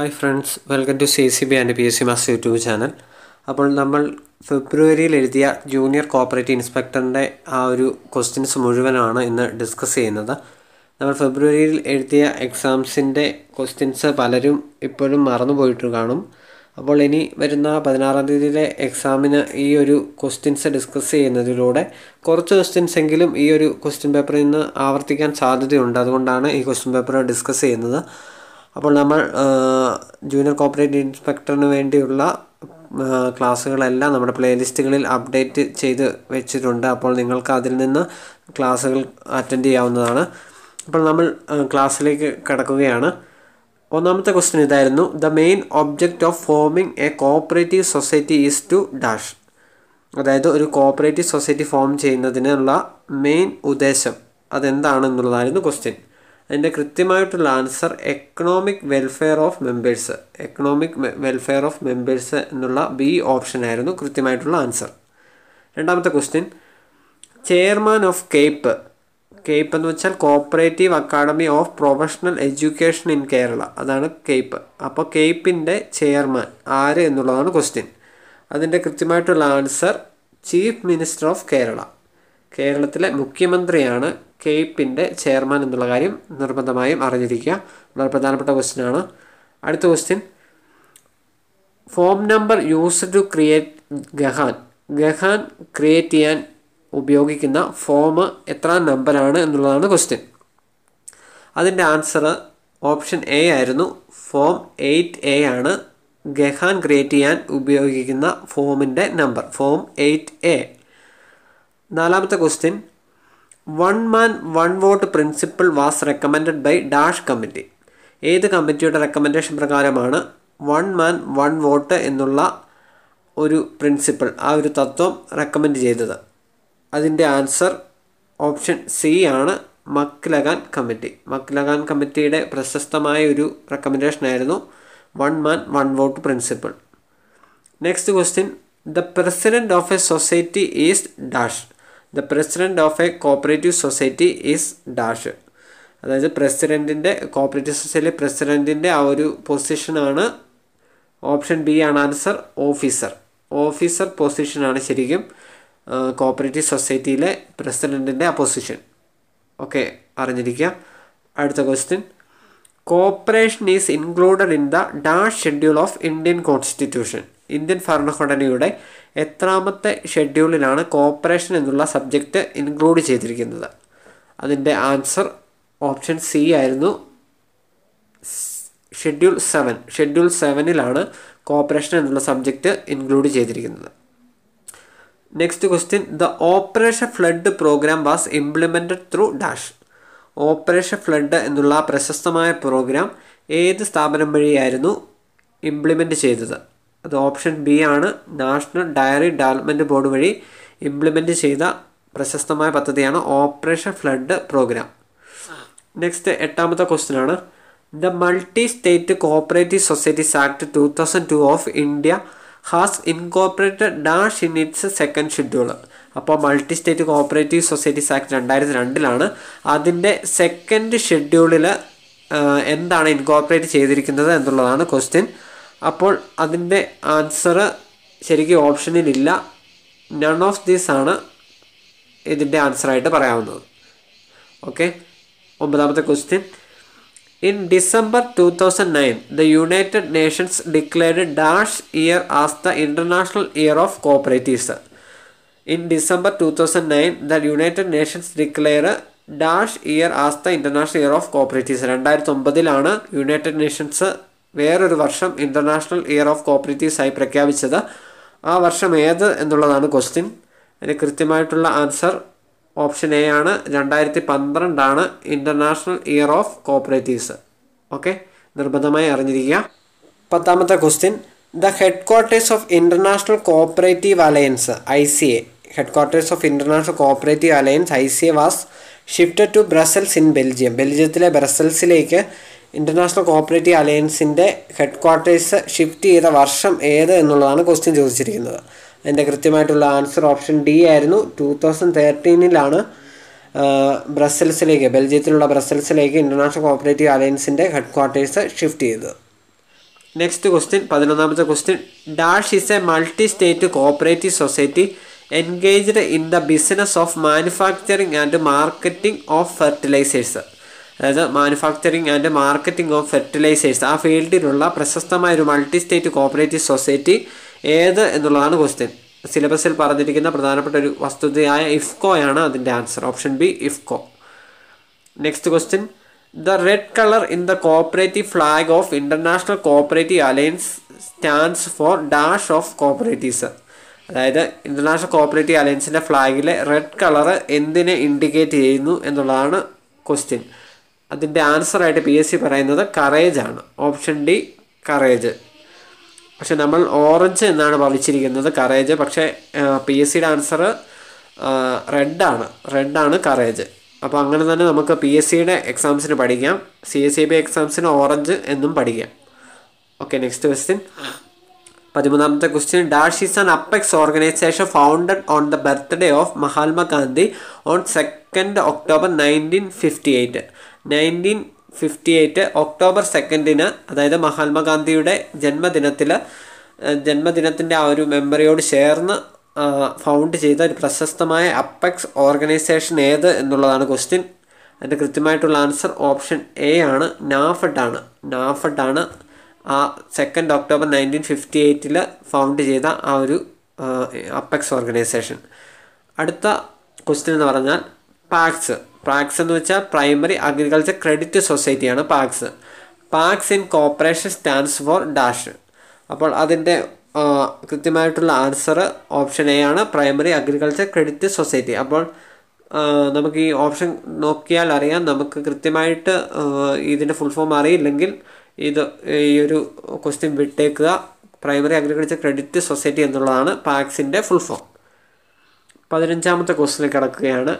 Hi friends welcome to C C B and P S C mass YouTube channel അപ്പോൾ നമ്മൾ ഫെബ്രുവരിയിൽ എഴുതിയ junior cooperative ഇൻസ്പെക്ടറിന്റെ ആ ഒരു ക്വസ്റ്റ്യൻസ് മുഴുവനാണ് ഇന്ന് ഡിസ്കസ് ചെയ്യുന്നത്. നമ്മൾ ഫെബ്രുവരിയിൽ എഴുതിയ എക്സാംസിന്റെ ക്വസ്റ്റ്യൻസ് പലരും ഇപ്പോഴും മറന്നു പോയിട്ട് കാണും. അപ്പോൾ ഇനി വരുന്ന പതിനാറാം തീയതിയിലെ എക്സാമിന് ഈ ഒരു ക്വസ്റ്റ്യൻസ് ഡിസ്കസ് ചെയ്യുന്നതിലൂടെ കുറച്ച് ക്വസ്റ്റ്യൻസ് എങ്കിലും ഈ ഒരു ക്വസ്റ്റ്യൻ പേപ്പറിൽ നിന്ന് ആവർത്തിക്കാൻ സാധ്യതയുണ്ട്. അതുകൊണ്ടാണ് ഈ ക്വസ്റ്റ്യൻ പേപ്പർ ഡിസ്കസ് ചെയ്യുന്നത്. അപ്പോൾ നമ്മൾ ജൂനിയർ കോപ്പറേറ്റീവ് ഇൻസ്പെക്ടറിന് വേണ്ടിയുള്ള ക്ലാസ്സുകളെല്ലാം നമ്മുടെ പ്ലേലിസ്റ്റുകളിൽ അപ്ഡേറ്റ് ചെയ്ത് വെച്ചിട്ടുണ്ട്. അപ്പോൾ നിങ്ങൾക്ക് അതിൽ നിന്ന് ക്ലാസ്സുകൾ അറ്റൻഡ് ചെയ്യാവുന്നതാണ്. അപ്പോൾ നമ്മൾ ക്ലാസ്സിലേക്ക് കിടക്കുകയാണ്. ഒന്നാമത്തെ ക്വസ്റ്റ്യൻ ഇതായിരുന്നു. The main object of forming a cooperative society is to dash അതായത് ഒരു കോപ്പറേറ്റീവ് സൊസൈറ്റി ഫോം ചെയ്യുന്നതിനുള്ള മെയിൻ ഉദ്ദേശം അതെന്താണെന്നുള്ളതായിരുന്നു ക്വസ്റ്റ്യൻ അതിന്റെ കൃത്യമായിട്ടുള്ള answer economic welfare of members economic welfare of members എന്നുള്ള ബി ഓപ്ഷൻ ആയിരുന്നു കൃത്യമായിട്ടുള്ള ആൻസർ രണ്ടാമത്തെ question chairman of CAPE CAPE എന്ന് വെച്ചാൽ cooperative academy of professional education in Kerala അതാണ് കേപ്പ് അപ്പോൾ കേപ്പിന്റെ ചെയർമാൻ ആര് എന്നുള്ളതാണ് ക്വസ്റ്റ്യൻ അതിന്റെ കൃത്യമായിട്ടുള്ള answer chief minister of Kerala കേരളത്തിലെ മുഖ്യമന്ത്രിയാണ് കേപ്പിന്റെ ചെയർമാൻ എന്നുള്ള കാര്യം നിർബന്ധമായും അറിഞ്ഞിരിക്കുക. വളരെ പ്രധാനപ്പെട്ട ക്വസ്റ്റ്യൻ ആണ്. അടുത്ത question form number use to create gahan. Gahan create ചെയ്യാൻ ഉപയോഗിക്കുന്ന ഫോം എത്ര നമ്പറാണ് എന്നുള്ളതാണ് ക്വസ്റ്റ്യൻ അതിന്റെ ആൻസർ ഓപ്ഷൻ എ ആയിരുന്നു. ഫോം എയ്റ്റ് എ ആണ്. ഗഹാൻ ക്രിയേറ്റ് ചെയ്യാൻ ഉപയോഗിക്കുന്ന ഫോമിന്റെ നമ്പർ. ഫോം എയ്റ്റ് എ നാലാമത്തെ question one man one vote principle was recommended by dash committee ഏത് കമ്മിറ്റിയുടെ റെക്കമെൻഡേഷൻ പ്രകാരമാണ് വൺ മാൻ വൺ വോട്ട് എന്നുള്ള ഒരു പ്രിൻസിപ്പിൾ ആ ഒരു തത്വം റെക്കമെൻഡ് ചെയ്തത്? അതിന്റെ ആൻസർ ഓപ്ഷൻ സി ആണ് മക്ലഗാൻ കമ്മിറ്റി മക്ലഗാൻ കമ്മിറ്റിയുടെ പ്രശസ്തമായ ഒരു റെക്കമെൻഡേഷൻ ആയിരുന്നു one man one vote principle next question the president of a society is dash the president of a cooperative society is dash അതായത് പ്രസിഡന്റിന്റെ കോപ്പറേറ്റീവ് സൊസൈറ്റിയിലെ പ്രസിഡന്റിന്റെ ആ ഒരു പൊസിഷനാണ് ഓപ്ഷൻ ബി ആണ് ആൻസർ ഓഫീസർ ഓഫീസർ പൊസിഷനാണ് ശരിക്കും കോപ്പറേറ്റീവ് സൊസൈറ്റിയിലെ പ്രസിഡന്റിന്റെ ആ പൊസിഷൻ ഓക്കെ അറിഞ്ഞിരിക്കുക. അടുത്ത question cooperation is included in the dash schedule of Indian constitution Indian ഭരണഘടനയുടെ എത്രാമത്തെ ഷെഡ്യൂളിലാണ് കോപ്പറേഷൻ എന്നുള്ള സബ്ജക്റ്റ് ഇൻക്ലൂഡ് ചെയ്തിരിക്കുന്നത്. അതിന്റെ ആൻസർ ഓപ്ഷൻ സി ആയിരുന്നു ഷെഡ്യൂൾ സെവൻ. ഷെഡ്യൂൾ സെവനിലാണ് കോപ്പറേഷൻ എന്നുള്ള സബ്ജക്റ്റ് ഇൻക്ലൂഡ് ചെയ്തിരിക്കുന്നത്. Next question the operation flood program was implemented through dash operation flood എന്നുള്ള പ്രശസ്തമായ പ്രോഗ്രാം ഏത് സ്ഥാപനം വഴിയായിരുന്നു ഇംപ്ലിമെന്റ് ചെയ്തത്? അത് ഓപ്ഷൻ ബി ആണ്. നാഷണൽ ഡയറി ഡെവലപ്മെന്റ് ബോർഡ് വഴി ഇംപ്ലിമെന്റ് ചെയ്ത പ്രശസ്തമായ പദ്ധതിയാണ് ഓപ്പറേഷൻ ഫ്ലഡ് പ്രോഗ്രാം. നെക്സ്റ്റ് എട്ടാമത്തെ ക്വസ്റ്റ്യൻ ആണ്. The multi state cooperative societies act two thousand two of India has incorporated dash in its second schedule അപ്പോൾ multi state cooperative societies act രണ്ടായിരത്തി രണ്ടിലാണ് അതിന്റെ സെക്കൻഡ് ഷെഡ്യൂളിൽ എന്താണ് ഇൻകോപ്പറേറ്റ് ചെയ്തിരിക്കുന്നത് എന്നുള്ളതാണ് ക്വസ്റ്റ്യൻ അപ്പോൾ അതിന്റെ ആൻസർ ശരിക്കും ഓപ്ഷനിലില്ല നൺ ഓഫ് ദീസ് ആണ് ഇതിന്റെ ആൻസറായിട്ട് പറയാവുന്നത്. ഓക്കെ ഒമ്പതാമത്തെ question in December two thousand nine the United Nations declared dash year as the international year of cooperatives in December two thousand nine the United Nations declare dash year as the international year of cooperatives രണ്ടായിരത്തി ഒമ്പതിലാണ് United Nations വേറൊരു വർഷം international year of cooperatives ആയി പ്രഖ്യാപിച്ചത്. ആ വർഷം ഏത് എന്നുള്ളതാണ് ക്വസ്റ്റ്യൻ അതിന് കൃത്യമായിട്ടുള്ള ആൻസർ ഓപ്ഷൻ എ ആണ്. രണ്ടായിരത്തി പന്ത്രണ്ടാണ് international year of cooperatives okay നിർബന്ധമായി അറിഞ്ഞിരിക്കുക. പത്താമത്തെ question the headquarters of international cooperative alliance I C A headquarters of international cooperative alliance I C A was shifted to Brussels in Belgium ബെൽജിയത്തിലെ ബ്രസൽസിലേക്ക് international cooperative അലയൻസിന്റെ headquarters shift ചെയ്ത വർഷം ഏത് എന്നുള്ളതാണ് question ചോദിച്ചിരിക്കുന്നത്. അതിന്റെ കൃത്യമായിട്ടുള്ള ആൻസർ ഓപ്ഷൻ ഡി ആയിരുന്നു. ടു തൗസൻഡ് തേർട്ടീനിലാണ് ബ്രസൽസിലേക്ക് ബെൽജിയത്തിലുള്ള ബ്രസൽസിലേക്ക് ഇന്റർനാഷണൽ കോപ്പറേറ്റീവ് അലയൻസിന്റെ ഹെഡ് ക്വാർട്ടേഴ്സ് ഷിഫ്റ്റ് ചെയ്തത്. നെക്സ്റ്റ് ക്വസ്റ്റ്യൻ പതിനൊന്നാമത്തെ question dash is a multi state cooperative society engaged in the business of manufacturing and marketing of fertilisers അതായത് manufacturing and marketing of fertilisers ആ ഫീൽഡിലുള്ള പ്രശസ്തമായ ഒരു മൾട്ടി സ്റ്റേറ്റ് കോപ്പറേറ്റീവ് സൊസൈറ്റി ഏത് എന്നുള്ളതാണ് question സിലബസിൽ പറഞ്ഞിരിക്കുന്ന പ്രധാനപ്പെട്ട ഒരു വസ്തുതയായ ഇഫ്കോയാണ് അതിന്റെ answer option B IFFCO next question the red colour in the cooperative flag of international cooperative alliance stands for dash of cooperatives അതായത് ഇന്റർനാഷണൽ കോപ്പറേറ്റീവ് അലയൻസിന്റെ ഫ്ലാഗിലെ റെഡ് കളർ എന്തിനെ ഇൻഡിക്കേറ്റ് ചെയ്യുന്നു എന്നുള്ളതാണ് ക്വസ്റ്റ്യൻ അതിന്റെ ആൻസറായിട്ട് പി എസ് സി പറയുന്നത് courage ആണ്. ഓപ്ഷൻ ഡി കറേജ് പക്ഷെ നമ്മൾ ഓറഞ്ച് എന്നാണ് ഭവിച്ചിരിക്കുന്നത് കറേജ് പക്ഷേ പി എസ് സിയുടെ ആൻസർ റെഡാണ് റെഡാണ് കറേജ് അപ്പോൾ അങ്ങനെ തന്നെ നമുക്ക് പി എസ് സിയുടെ എക്സാംസിന് പഠിക്കാം. സി എസ് സി ബി എക്സാംസിന് ഓറഞ്ച് എന്നും പഠിക്കാം. ഓക്കെ നെക്സ്റ്റ് ക്വസ്റ്റ്യൻ പതിമൂന്നാമത്തെ question dash is an apex organisation founded on the birthday of Mahatma Gandhi on second October nineteen fifty eight nineteen fifty eight October സെക്കൻഡിന് അതായത് മഹാത്മാഗാന്ധിയുടെ ജന്മദിനത്തിൽ ജന്മദിനത്തിന്റെ ആ ഒരു മെമ്മറിയോട് ചേർന്ന് ഫൗണ്ട് ചെയ്ത ഒരു പ്രശസ്തമായ അപ്പെക്സ് ഓർഗനൈസേഷൻ ഏത് എന്നുള്ളതാണ് ക്വസ്റ്റ്യൻ. അതിന്റെ കൃത്യമായിട്ടുള്ള ആൻസർ ഓപ്ഷൻ എ ആണ് നാഫഡ് ആണ് നാഫഡ് ആണ് ആ സെക്കൻഡ് ഒക്ടോബർ നയന്റീൻ ഫിഫ്റ്റി എയ്റ്റിൽ ഫൗണ്ട് ചെയ്ത ആ ഒരു അപ്പെക്സ് ഓർഗനൈസേഷൻ. അടുത്ത ക്വസ്റ്റ്യൻ എന്ന് പറഞ്ഞാൽ പാക്സ്. പാക്സ് എന്ന് വെച്ചാൽ primary agriculture credit സൊസൈറ്റിയാണ് PACS PACS in cooperation stands for dash അപ്പോൾ അതിന്റെ കൃത്യമായിട്ടുള്ള ആൻസർ ഓപ്ഷൻ എ ആണ് പ്രൈമറി അഗ്രികൾച്ചർ ക്രെഡിറ്റ് സൊസൈറ്റി അപ്പോൾ നമുക്ക് ഈ ഓപ്ഷൻ നോക്കിയാൽ അറിയാം. നമുക്ക് കൃത്യമായിട്ട് ഇതിന്റെ ഫുൾ ഫോം അറിയില്ലെങ്കിൽ ഇത് ഈ ഒരു ക്വസ്റ്റ്യൻ വിട്ടേക്കുക. പ്രൈമറി അഗ്രികൾച്ചർ ക്രെഡിറ്റ് സൊസൈറ്റി എന്നുള്ളതാണ് പാക്സിന്റെ ഫുൾ ഫോം പതിനഞ്ചാമത്തെ ക്വസ്റ്റിനിൽ കിടക്കുകയാണ്.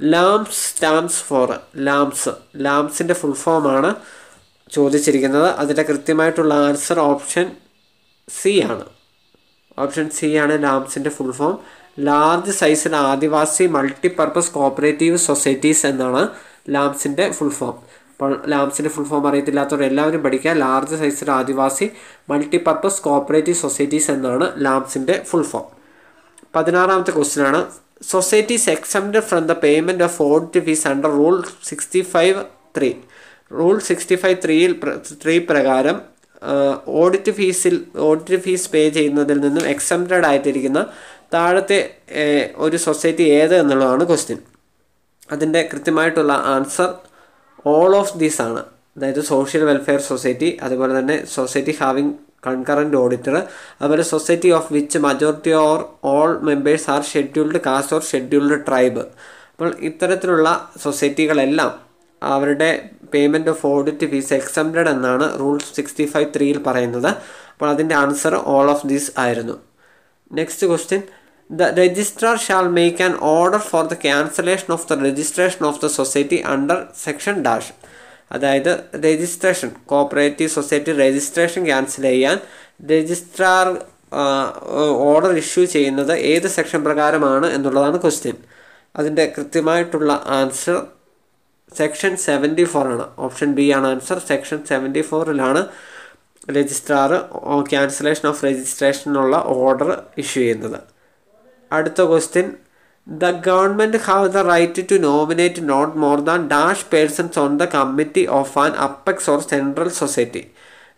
LAMPS stands for LAMPS. ലാംസിന്റെ full ഫോമാണ് ചോദിച്ചിരിക്കുന്നത്. അതിന്റെ കൃത്യമായിട്ടുള്ള ആൻസർ ഓപ്ഷൻ സി ആണ്. ഓപ്ഷൻ സി ആണ് ലാംസിന്റെ ഫുൾ ഫോം ലാർജ് സൈസിൽ ആദിവാസി മൾട്ടിപർപ്പസ് കോപ്പറേറ്റീവ് സൊസൈറ്റീസ് എന്നാണ് ലാംസിന്റെ ഫുൾ ഫോം അപ്പോൾ ലാംസിന്റെ ഫുൾ ഫോം അറിയത്തില്ലാത്തവർ എല്ലാവരും പഠിക്കുക. ലാർജ് സൈസിൽ ആദിവാസി മൾട്ടിപർപ്പസ് കോപ്പറേറ്റീവ് സൊസൈറ്റീസ് എന്നാണ് ലാംസിന്റെ ഫുൾ ഫോം പതിനാറാമത്തെ question societies exempted from the payment of audit fees under rule sixty five three rule sixty five ത്രീയിൽ ത്രീ പ്രകാരം ഓഡിറ്റ് ഫീസിൽ ഓഡിറ്റ് ഫീസ് പേ ചെയ്യുന്നതിൽ നിന്നും എക്സംപ്റ്റഡ് ആയിട്ടിരിക്കുന്ന താഴത്തെ ഒരു സൊസൈറ്റി ഏത് എന്നുള്ളതാണ് ക്വസ്റ്റ്യൻ അതിന്റെ കൃത്യമായിട്ടുള്ള ആൻസർ ഓൾ ഓഫ് ദീസ് ആണ്. അതായത് സോഷ്യൽ വെൽഫെയർ സൊസൈറ്റി അതുപോലെ തന്നെ സൊസൈറ്റി ഹാവിങ് കൺകറന്റ് ഓഡിറ്റർ അതുപോലെ society of which majority or all members are scheduled caste or scheduled tribe അപ്പോൾ ഇത്തരത്തിലുള്ള സൊസൈറ്റികളെല്ലാം അവരുടെ payment of audit fees exempted എന്നാണ് റൂൾ സിക്സ്റ്റി ഫൈവ് ത്രീയിൽ പറയുന്നത്. അപ്പോൾ അതിന്റെ ആൻസർ ഓൾ ഓഫ് ദീസ് ആയിരുന്നു. Next question the registrar shall make an order for the cancellation of the registration of the society under section dash അതായത് registration cooperative society registration cancel ചെയ്യാൻ registrar order issue ചെയ്യുന്നത് ഏത് section പ്രകാരമാണ് എന്നുള്ളതാണ് question. അതിന്റെ കൃത്യമായിട്ടുള്ള answer section seventy four ആണ് option B ആണ് ആൻസർ. സെക്ഷൻ സെവന്റി ഫോറിലാണ് രജിസ്ട്രാർ ക്യാൻസലേഷൻ ഓഫ് രജിസ്ട്രേഷനുള്ള ഓർഡർ ഇഷ്യൂ ചെയ്യുന്നത്. അടുത്ത question the government have the right to nominate not more than dash persons on the committee of an apex or central society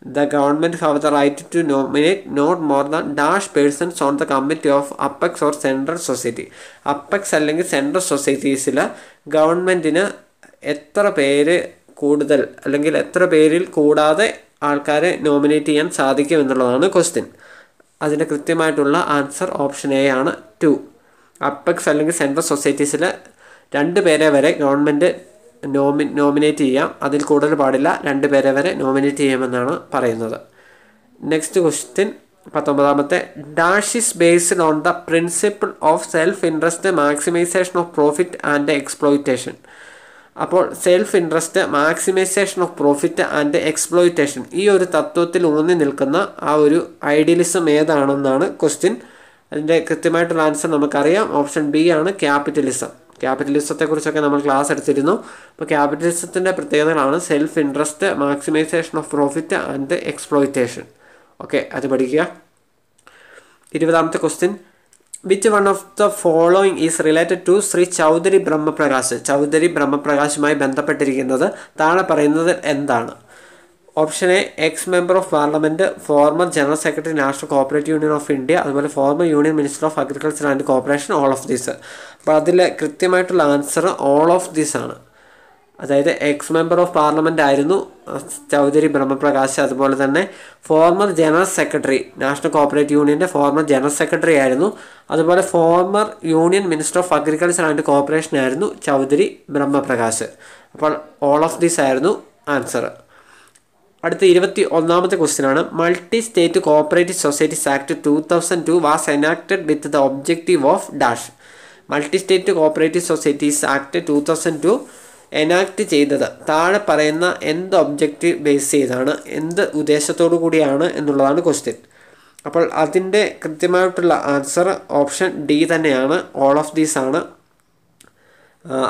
the government have the right to nominate not more than dash persons on the committee of apex or central society apex അല്ലെങ്കിൽ central സൊസൈറ്റീസിൽ ഗവൺമെന്റിന് എത്ര പേര് കൂടുതൽ അല്ലെങ്കിൽ എത്ര പേരിൽ കൂടാതെ ആൾക്കാരെ നോമിനേറ്റ് ചെയ്യാൻ സാധിക്കും എന്നുള്ളതാണ് ക്വസ്റ്റ്യൻ അതിന്റെ കൃത്യമായിട്ടുള്ള ആൻസർ ഓപ്ഷൻ എ ആണ് ടു അപ്പെക്സ് അല്ലെങ്കിൽ സെൻട്രൽ സൊസൈറ്റീസിൽ രണ്ട് പേരെ വരെ ഗവൺമെന്റ് നോമി നോമിനേറ്റ് ചെയ്യാം. അതിൽ കൂടുതൽ പാടില്ല. രണ്ട് പേരെ വരെ നോമിനേറ്റ് ചെയ്യാമെന്നാണ് പറയുന്നത്. Next question. പത്തൊമ്പതാമത്തെ. Dash is based on the principle of self interest maximisation of profit and exploitation. അപ്പോൾ self interest maximisation of profit and exploitation. ഈ ഒരു തത്വത്തിൽ ഊന്നി നിൽക്കുന്ന ആ ഒരു ഐഡിയലിസം ഏതാണെന്നാണ് ക്വസ്റ്റ്യൻ. അതിന്റെ കൃത്യമായിട്ടുള്ള ആൻസർ നമുക്കറിയാം. ഓപ്ഷൻ ബി ആണ് ക്യാപിറ്റലിസം ക്യാപിറ്റലിസത്തെക്കുറിച്ചൊക്കെ നമ്മൾ ക്ലാസ് എടുത്തിരുന്നു. അപ്പോൾ ക്യാപിറ്റലിസത്തിന്റെ പ്രത്യേകതകളാണ് self interest maximisation of profit and exploitation okay അത് പഠിക്കുക. ഇരുപതാമത്തെ question which one of the following is related to Shri Chaudhary Brahm Prakash Chaudhary ബ്രഹ്മപ്രകാശുമായി ബന്ധപ്പെട്ടിരിക്കുന്നത്. താഴെ പറയുന്നത് എന്താണ്? Option A ex member of parliament former general secretary national cooperative union of India അതുപോലെ former union minister of agriculture and cooperation all of these അപ്പോൾ അതിൽ കൃത്യമായിട്ടുള്ള answer all of these ആണ്. അതായത് എക്സ് മെമ്പർ ഓഫ് പാർലമെന്റ് ആയിരുന്നു ചൗധരി ബ്രഹ്മപ്രകാശ് അതുപോലെ തന്നെ former general secretary national cooperative യൂണിയന്റെ ഫോർമർ ജനറൽ സെക്രട്ടറി ആയിരുന്നു അതുപോലെ former union minister of agriculture and cooperation ആയിരുന്നു ചൗധരി ബ്രഹ്മപ്രകാശ്. അപ്പോൾ ഓൾ ഓഫ് ദീസ് ആയിരുന്നു ആൻസർ അടുത്ത ഇരുപത്തി ഒന്നാമത്തെ ക്വസ്റ്റ്യൻ ആണ് multi state cooperative societies act two thousand two was enacted with the objective of dash multi state cooperative societies act two thousand two enact ചെയ്തത്. താഴെ പറയുന്ന എന്ത് ഒബ്ജക്റ്റീവ് ബേസ് ചെയ്താണ് എന്ത് ഉദ്ദേശത്തോടു കൂടിയാണ് എന്നുള്ളതാണ് ക്വസ്റ്റ്യൻ അപ്പോൾ അതിന്റെ കൃത്യമായിട്ടുള്ള ആൻസർ ഓപ്ഷൻ ഡി തന്നെയാണ്. ഓൾ ഓഫ് ദീസ് ആണ്.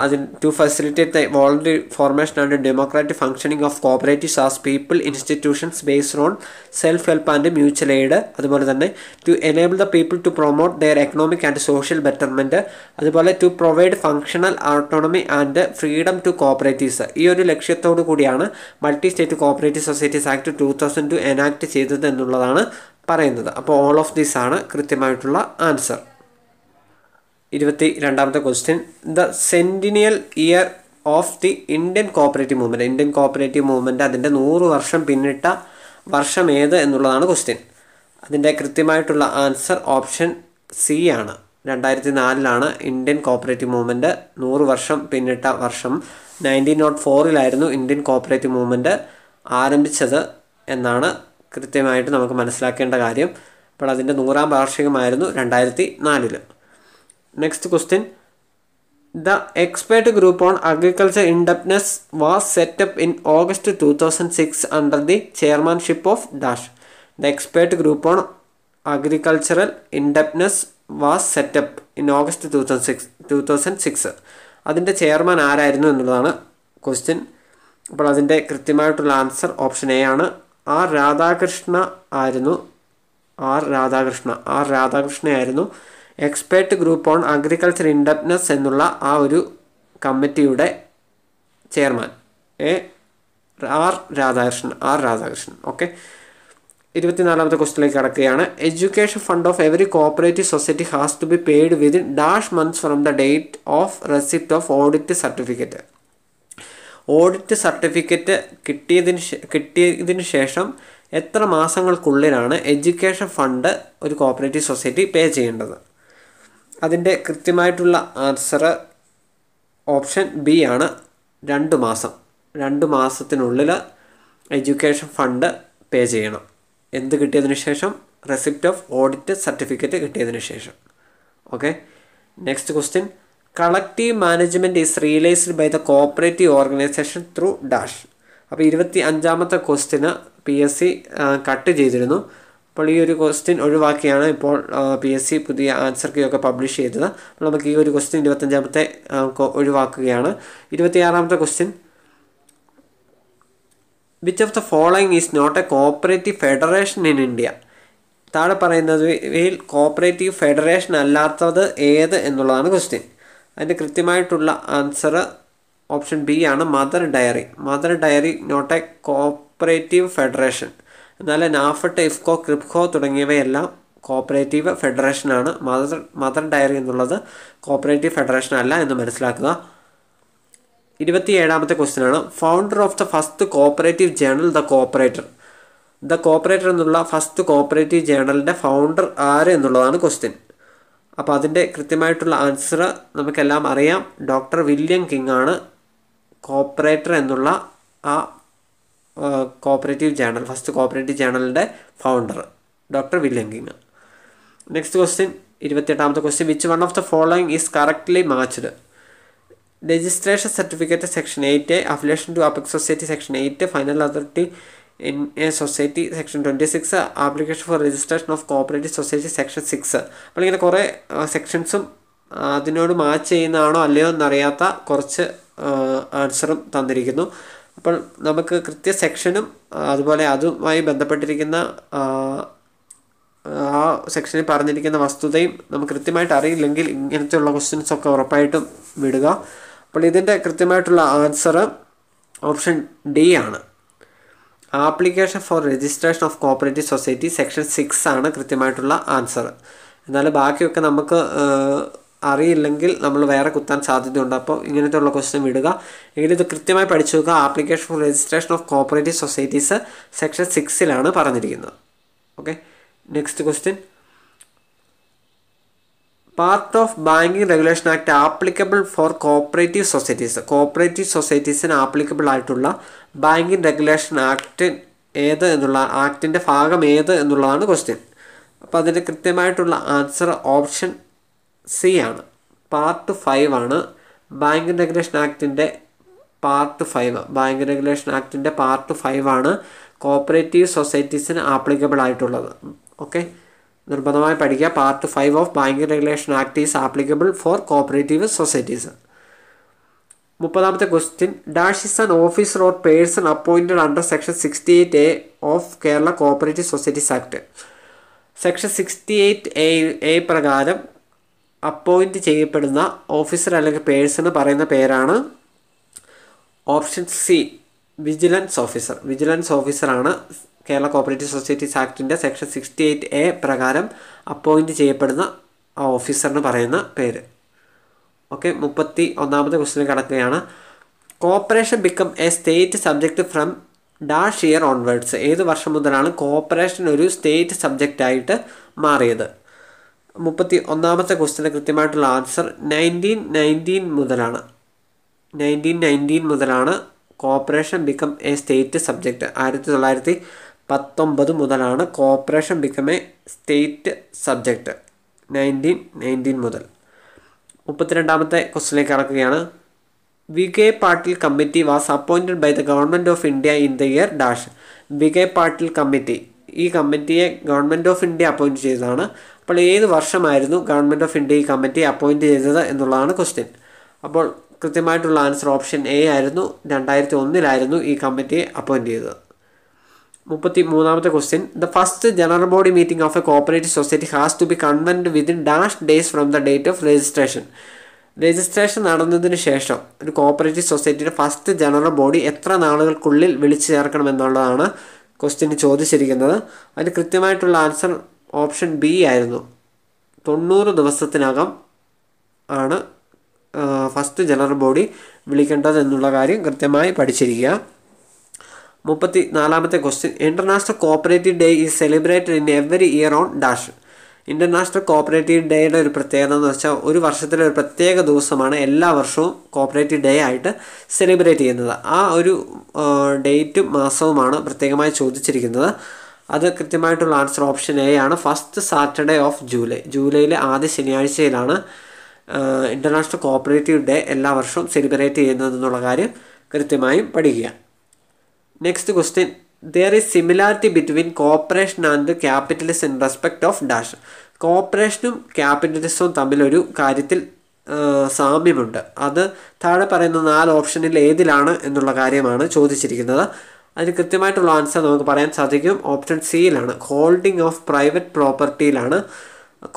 അതിന് to facilitate the voluntary formation and democratic functioning of cooperatives as people institutions based on self help and mutual aid അതുപോലെ തന്നെ to enable the people to promote their economic and social betterment അതുപോലെ to provide functional autonomy and freedom to cooperatives ഈ ഒരു ലക്ഷ്യത്തോടു കൂടിയാണ് multi state cooperative societies act two thousand two enact ചെയ്തത് എന്നുള്ളതാണ് പറയുന്നത്. അപ്പോൾ ഓൾ ഓഫ് ദീസ് ആണ് കൃത്യമായിട്ടുള്ള ആൻസർ ഇരുപത്തി രണ്ടാമത്തെ question the centennial year of the Indian cooperative movement Indian cooperative movement അതിന്റെ നൂറ് വർഷം പിന്നിട്ട വർഷം ഏത് എന്നുള്ളതാണ് ക്വസ്റ്റ്യൻ അതിന്റെ കൃത്യമായിട്ടുള്ള ആൻസർ ഓപ്ഷൻ സി ആണ്. രണ്ടായിരത്തി നാലിലാണ് ഇന്ത്യൻ കോപ്പറേറ്റീവ് മൂവ്മെന്റ് നൂറ് വർഷം പിന്നിട്ട വർഷം. നയന്റീൻ നോട്ട് ഫോറിലായിരുന്നു ഇന്ത്യൻ കോപ്പറേറ്റീവ് മൂവ്മെന്റ് ആരംഭിച്ചത് എന്നാണ് കൃത്യമായിട്ട് നമുക്ക് മനസ്സിലാക്കേണ്ട കാര്യം. അപ്പോൾ അതിന്റെ നൂറാം വാർഷികമായിരുന്നു രണ്ടായിരത്തി നാലിൽ next question the expert group on agriculture indebtedness was set up in August two thousand six under the chairmanship of dash the expert group on agricultural indebtedness was set up in August two thousand six two thousand six അതിന്റെ chairman ആരായിരുന്നു എന്നുള്ളതാണ് question അപ്പോൾ അതിന്റെ കൃത്യമായിട്ടുള്ള answer option A ആണ്. R Radhakrishna ആയിരുന്നു. R Radhakrishna R രാധാകൃഷ്ണയായിരുന്നു expert group on agriculture indebtedness എന്നുള്ള ആ ഒരു കമ്മിറ്റിയുടെ chairman A R Radhakrishnan R Radhakrishnan. Okay ഇരുപത്തിനാലാമത്തെ ക്വസ്റ്റിലേക്ക് കടക്കുകയാണ്. Education fund of every cooperative society has to be paid within dash months from the date of receipt of audit certificate audit certificate കിട്ടിയതിന് കിട്ടിയതിന് ശേഷം എത്ര മാസങ്ങൾക്കുള്ളിലാണ് എഡ്യൂക്കേഷൻ ഫണ്ട് ഒരു cooperative society pay ചെയ്യേണ്ടത്? അതിന്റെ കൃത്യമായിട്ടുള്ള ആൻസർ ഓപ്ഷൻ ബി ആണ്. രണ്ട് മാസം. രണ്ട് മാസത്തിനുള്ളിൽ എഡ്യൂക്കേഷൻ ഫണ്ട് പേ ചെയ്യണം. എന്ത് കിട്ടിയതിന് ശേഷം? റെസിപ്റ്റ് ഓഫ് ഓഡിറ്റ് സർട്ടിഫിക്കറ്റ് കിട്ടിയതിന് ശേഷം. Okay? Next question. Collective management is realised by the cooperative organisation through dash. അപ്പോൾ ഇരുപത്തി അഞ്ചാമത്തെ ക്വസ്റ്റിന് പി എസ് സി കട്ട് ചെയ്തിരുന്നു. അപ്പോൾ ഈ ഒരു ക്വസ്റ്റ്യൻ ഒഴിവാക്കിയാണ് ഇപ്പോൾ പി എസ് സി പുതിയ ആൻസർ കീ ഒക്കെ പബ്ലിഷ് ചെയ്തത്. അപ്പോൾ നമുക്ക് ഈ ഒരു ക്വസ്റ്റ്യൻ ഇരുപത്തഞ്ചാമത്തെ ഒഴിവാക്കുകയാണ്. ഇരുപത്തിയാറാമത്തെ question which of the following is not a cooperative federation in India താഴെ പറയുന്നതിൽ കോപ്പറേറ്റീവ് ഫെഡറേഷൻ അല്ലാത്തത് ഏത് എന്നുള്ളതാണ് ക്വസ്റ്റ്യൻ അതിന്റെ കൃത്യമായിട്ടുള്ള ആൻസർ ഓപ്ഷൻ ബി ആണ്. Mother Dairy Mother Dairy not a cooperative federation എന്നാൽ നാഫട്ട് ഇഫ്കോ ക്രിപ്കോ തുടങ്ങിയവയെല്ലാം കോപ്പറേറ്റീവ് ഫെഡറേഷനാണ്. മദർ മദർ ഡയറി എന്നുള്ളത് കോപ്പറേറ്റീവ് ഫെഡറേഷൻ അല്ല എന്ന് മനസ്സിലാക്കുക. ഇരുപത്തിയേഴാമത്തെ ക്വസ്റ്റ്യൻ ആണ് founder of the first cooperative journal the cooperator. The cooperator എന്നുള്ള ഫസ്റ്റ് കോപ്പറേറ്റീവ് ജേണലിന്റെ ഫൗണ്ടർ ആര് എന്നുള്ളതാണ് ക്വസ്റ്റ്യൻ. അപ്പോൾ അതിന്റെ കൃത്യമായിട്ടുള്ള ആൻസർ നമുക്കെല്ലാം അറിയാം. ഡോക്ടർ വില്യം കിങ് ആണ് കോപ്പറേറ്റർ എന്നുള്ള ആ cooperative journal first cooperative ജേണലിന്റെ founder doctor William King next question ഇരുപത്തിയെട്ടാമത്തെ question which one of the following is correctly matched registration certificate section eight affiliation to apex society section eight final authority in a society section twenty six application for registration of cooperative society section six അപ്പോൾ ഇങ്ങനെ കുറേ സെക്ഷൻസും അതിനോട് match ചെയ്യുന്നതാണോ അല്ലയോ എന്നറിയാത്ത കുറച്ച് ആൻസറും തന്നിരിക്കുന്നു. അപ്പോൾ നമുക്ക് കൃത്യ സെക്ഷനും അതുപോലെ അതുമായി ബന്ധപ്പെട്ടിരിക്കുന്ന ആ സെക്ഷനിൽ പറഞ്ഞിരിക്കുന്ന വസ്തുതയും നമുക്ക് കൃത്യമായിട്ട് അറിയില്ലെങ്കിൽ ഇങ്ങനത്തെയുള്ള ക്വസ്റ്റ്യൻസ് ഒക്കെ ഉറപ്പായിട്ടും വിടുക. അപ്പോൾ ഇതിന്റെ കൃത്യമായിട്ടുള്ള ആൻസർ ഓപ്ഷൻ ഡി ആണ്. Application for registration of cooperative society section six ആണ് കൃത്യമായിട്ടുള്ള ആൻസർ എന്നാൽ ബാക്കിയൊക്കെ നമുക്ക് അറിയില്ലെങ്കിൽ നമ്മൾ വേറെ കുത്താൻ സാധ്യതയുണ്ട്. അപ്പോൾ ഇങ്ങനത്തെ ഉള്ള ക്വസ്റ്റ്യൻ വിടുക. എങ്കിലും ഇത് കൃത്യമായി പഠിച്ചു നോക്കുക. Application for registration of cooperative societies section സിക്സിലാണ് പറഞ്ഞിരിക്കുന്നത്. Okay next question part of banking regulation act applicable for cooperative societies cooperative സൊസൈറ്റീസിന് applicable ആയിട്ടുള്ള ബാങ്കിങ് റെഗുലേഷൻ ആക്ട് ഏത് എന്നുള്ള ആക്ടിന്റെ ഭാഗം ഏത് എന്നുള്ളതാണ് ക്വസ്റ്റ്യൻ അപ്പോൾ അതിന്റെ കൃത്യമായിട്ടുള്ള ആൻസർ ഓപ്ഷൻ സി ആണ്. പാർട്ട് ഫൈവ് ആണ്. ബാങ്ക് റെഗുലേഷൻ ആക്ടിന്റെ പാർട്ട് ഫൈവ്. ബാങ്ക് റെഗുലേഷൻ ആക്ടിന്റെ പാർട്ട് ഫൈവ് ആണ് കോപ്പറേറ്റീവ് സൊസൈറ്റീസിന് ആപ്ലിക്കബിൾ ആയിട്ടുള്ളത്. ഓക്കെ? നിർബന്ധമായി പഠിക്കുക. Part five of bank regulation act is applicable for cooperative societies. മുപ്പതാമത്തെ question. Dash is an officer or person appointed under section sixty eight A of Kerala cooperative societies act. Section sixty eight A പ്രകാരം appoint ചെയ്യപ്പെടുന്ന officer അല്ലെങ്കിൽ പേഴ്സണ് പറയുന്ന പേരാണ് option C vigilance officer. Vigilance ഓഫീസറാണ് Kerala cooperative societies ആക്ടിന്റെ section sixty eight A പ്രകാരം appoint ചെയ്യപ്പെടുന്ന ആ ഓഫീസറിന് പറയുന്ന പേര്. ഓക്കെ മുപ്പത്തി ഒന്നാമത്തെ ക്വസ്റ്റിന് കടക്കുകയാണ്. Cooperation become a state subject from dash year onwards ഏത് വർഷം മുതലാണ് കോപ്പറേഷൻ ഒരു സ്റ്റേറ്റ് സബ്ജക്റ്റായിട്ട് മാറിയത്? മുപ്പത്തി ഒന്നാമത്തെ ക്വസ്റ്റിന് കൃത്യമായിട്ടുള്ള ആൻസർ നയന്റീൻ നയന്റീൻ മുതലാണ്. നയന്റീൻ നയന്റീൻ മുതലാണ് cooperation become a state subject ആയിരത്തി തൊള്ളായിരത്തി പത്തൊമ്പത് മുതലാണ് cooperation become a state subject nineteen nineteen മുതൽ. മുപ്പത്തിരണ്ടാമത്തെ ക്വസ്റ്റിലേക്ക് കടക്കുകയാണ്. V K Patil committee was appointed by the government of India in the year dash V K Patil committee. ഈ കമ്മിറ്റിയെ ഗവൺമെന്റ് ഓഫ് ഇന്ത്യ അപ്പോയിന്റ് ചെയ്തതാണ്. അപ്പോൾ ഏത് വർഷമായിരുന്നു ഗവൺമെന്റ് ഓഫ് ഇന്ത്യ ഈ കമ്മിറ്റി അപ്പോയിന്റ് ചെയ്തത് എന്നുള്ളതാണ് ക്വസ്റ്റ്യൻ അപ്പോൾ കൃത്യമായിട്ടുള്ള ആൻസർ ഓപ്ഷൻ എ ആയിരുന്നു. രണ്ടായിരത്തി ഒന്നിലായിരുന്നു ഈ കമ്മിറ്റിയെ അപ്പോയിന്റ് ചെയ്തത്. മുപ്പത്തി മൂന്നാമത്തെ question the first general body meeting of a cooperative society has to be convened within dash days from the date of registration registration നടന്നതിന് ശേഷം ഒരു കോപ്പറേറ്റീവ് സൊസൈറ്റിയുടെ ഫസ്റ്റ് ജനറൽ ബോഡി എത്ര നാളുകൾക്കുള്ളിൽ വിളിച്ചു ചേർക്കണമെന്നുള്ളതാണ് ക്വസ്റ്റ്യന് ചോദിച്ചിരിക്കുന്നത്. അതിന് കൃത്യമായിട്ടുള്ള ആൻസർ ഓപ്ഷൻ ബി ആയിരുന്നു. തൊണ്ണൂറ് ദിവസത്തിനകം ആണ് ഫസ്റ്റ് ജനറൽ ബോഡി വിളിക്കേണ്ടത് എന്നുള്ള കാര്യം കൃത്യമായി പഠിച്ചിരിക്കുക. മുപ്പത്തി നാലാമത്തെ question. International cooperative day is celebrated in every year on dash. International cooperative ഡേയുടെ ഒരു പ്രത്യേകത എന്ന് വെച്ചാൽ ഒരു വർഷത്തിലെ ഒരു പ്രത്യേക ദിവസമാണ് എല്ലാ വർഷവും കോപ്പറേറ്റീവ് ഡേ ആയിട്ട് സെലിബ്രേറ്റ് ചെയ്യുന്നത്. ആ ഒരു ഡേറ്റും മാസവുമാണ് പ്രത്യേകമായി ചോദിച്ചിരിക്കുന്നത്. അത് കൃത്യമായിട്ടുള്ള ആൻസർ ഓപ്ഷൻ എ ആണ്. ഫസ്റ്റ് സാറ്റർഡേ ഓഫ് ജൂലൈ ജൂലൈയിലെ ആദ്യ ശനിയാഴ്ചയിലാണ് ഇന്റർനാഷണൽ കോപ്പറേറ്റീവ് ഡേ എല്ലാ വർഷവും സെലിബ്രേറ്റ് ചെയ്യുന്നത് എന്നുള്ള കാര്യം കൃത്യമായും പഠിക്കുക. Next question there is similarity between cooperation and capitalism in respect of dash കോപ്പറേഷനും ക്യാപിറ്റലിസവും തമ്മിലൊരു കാര്യത്തിൽ സാമ്യമുണ്ട്. അത് താഴെ പറയുന്ന നാല് ഓപ്ഷനിൽ ഏതിലാണ് എന്നുള്ള കാര്യമാണ് ചോദിച്ചിരിക്കുന്നത്. അതിന് കൃത്യമായിട്ടുള്ള ആൻസർ നമുക്ക് പറയാൻ സാധിക്കും. ഓപ്ഷൻ സിയിലാണ് ഹോൾഡിംഗ് ഓഫ് പ്രൈവറ്റ് പ്രോപ്പർട്ടിയിലാണ്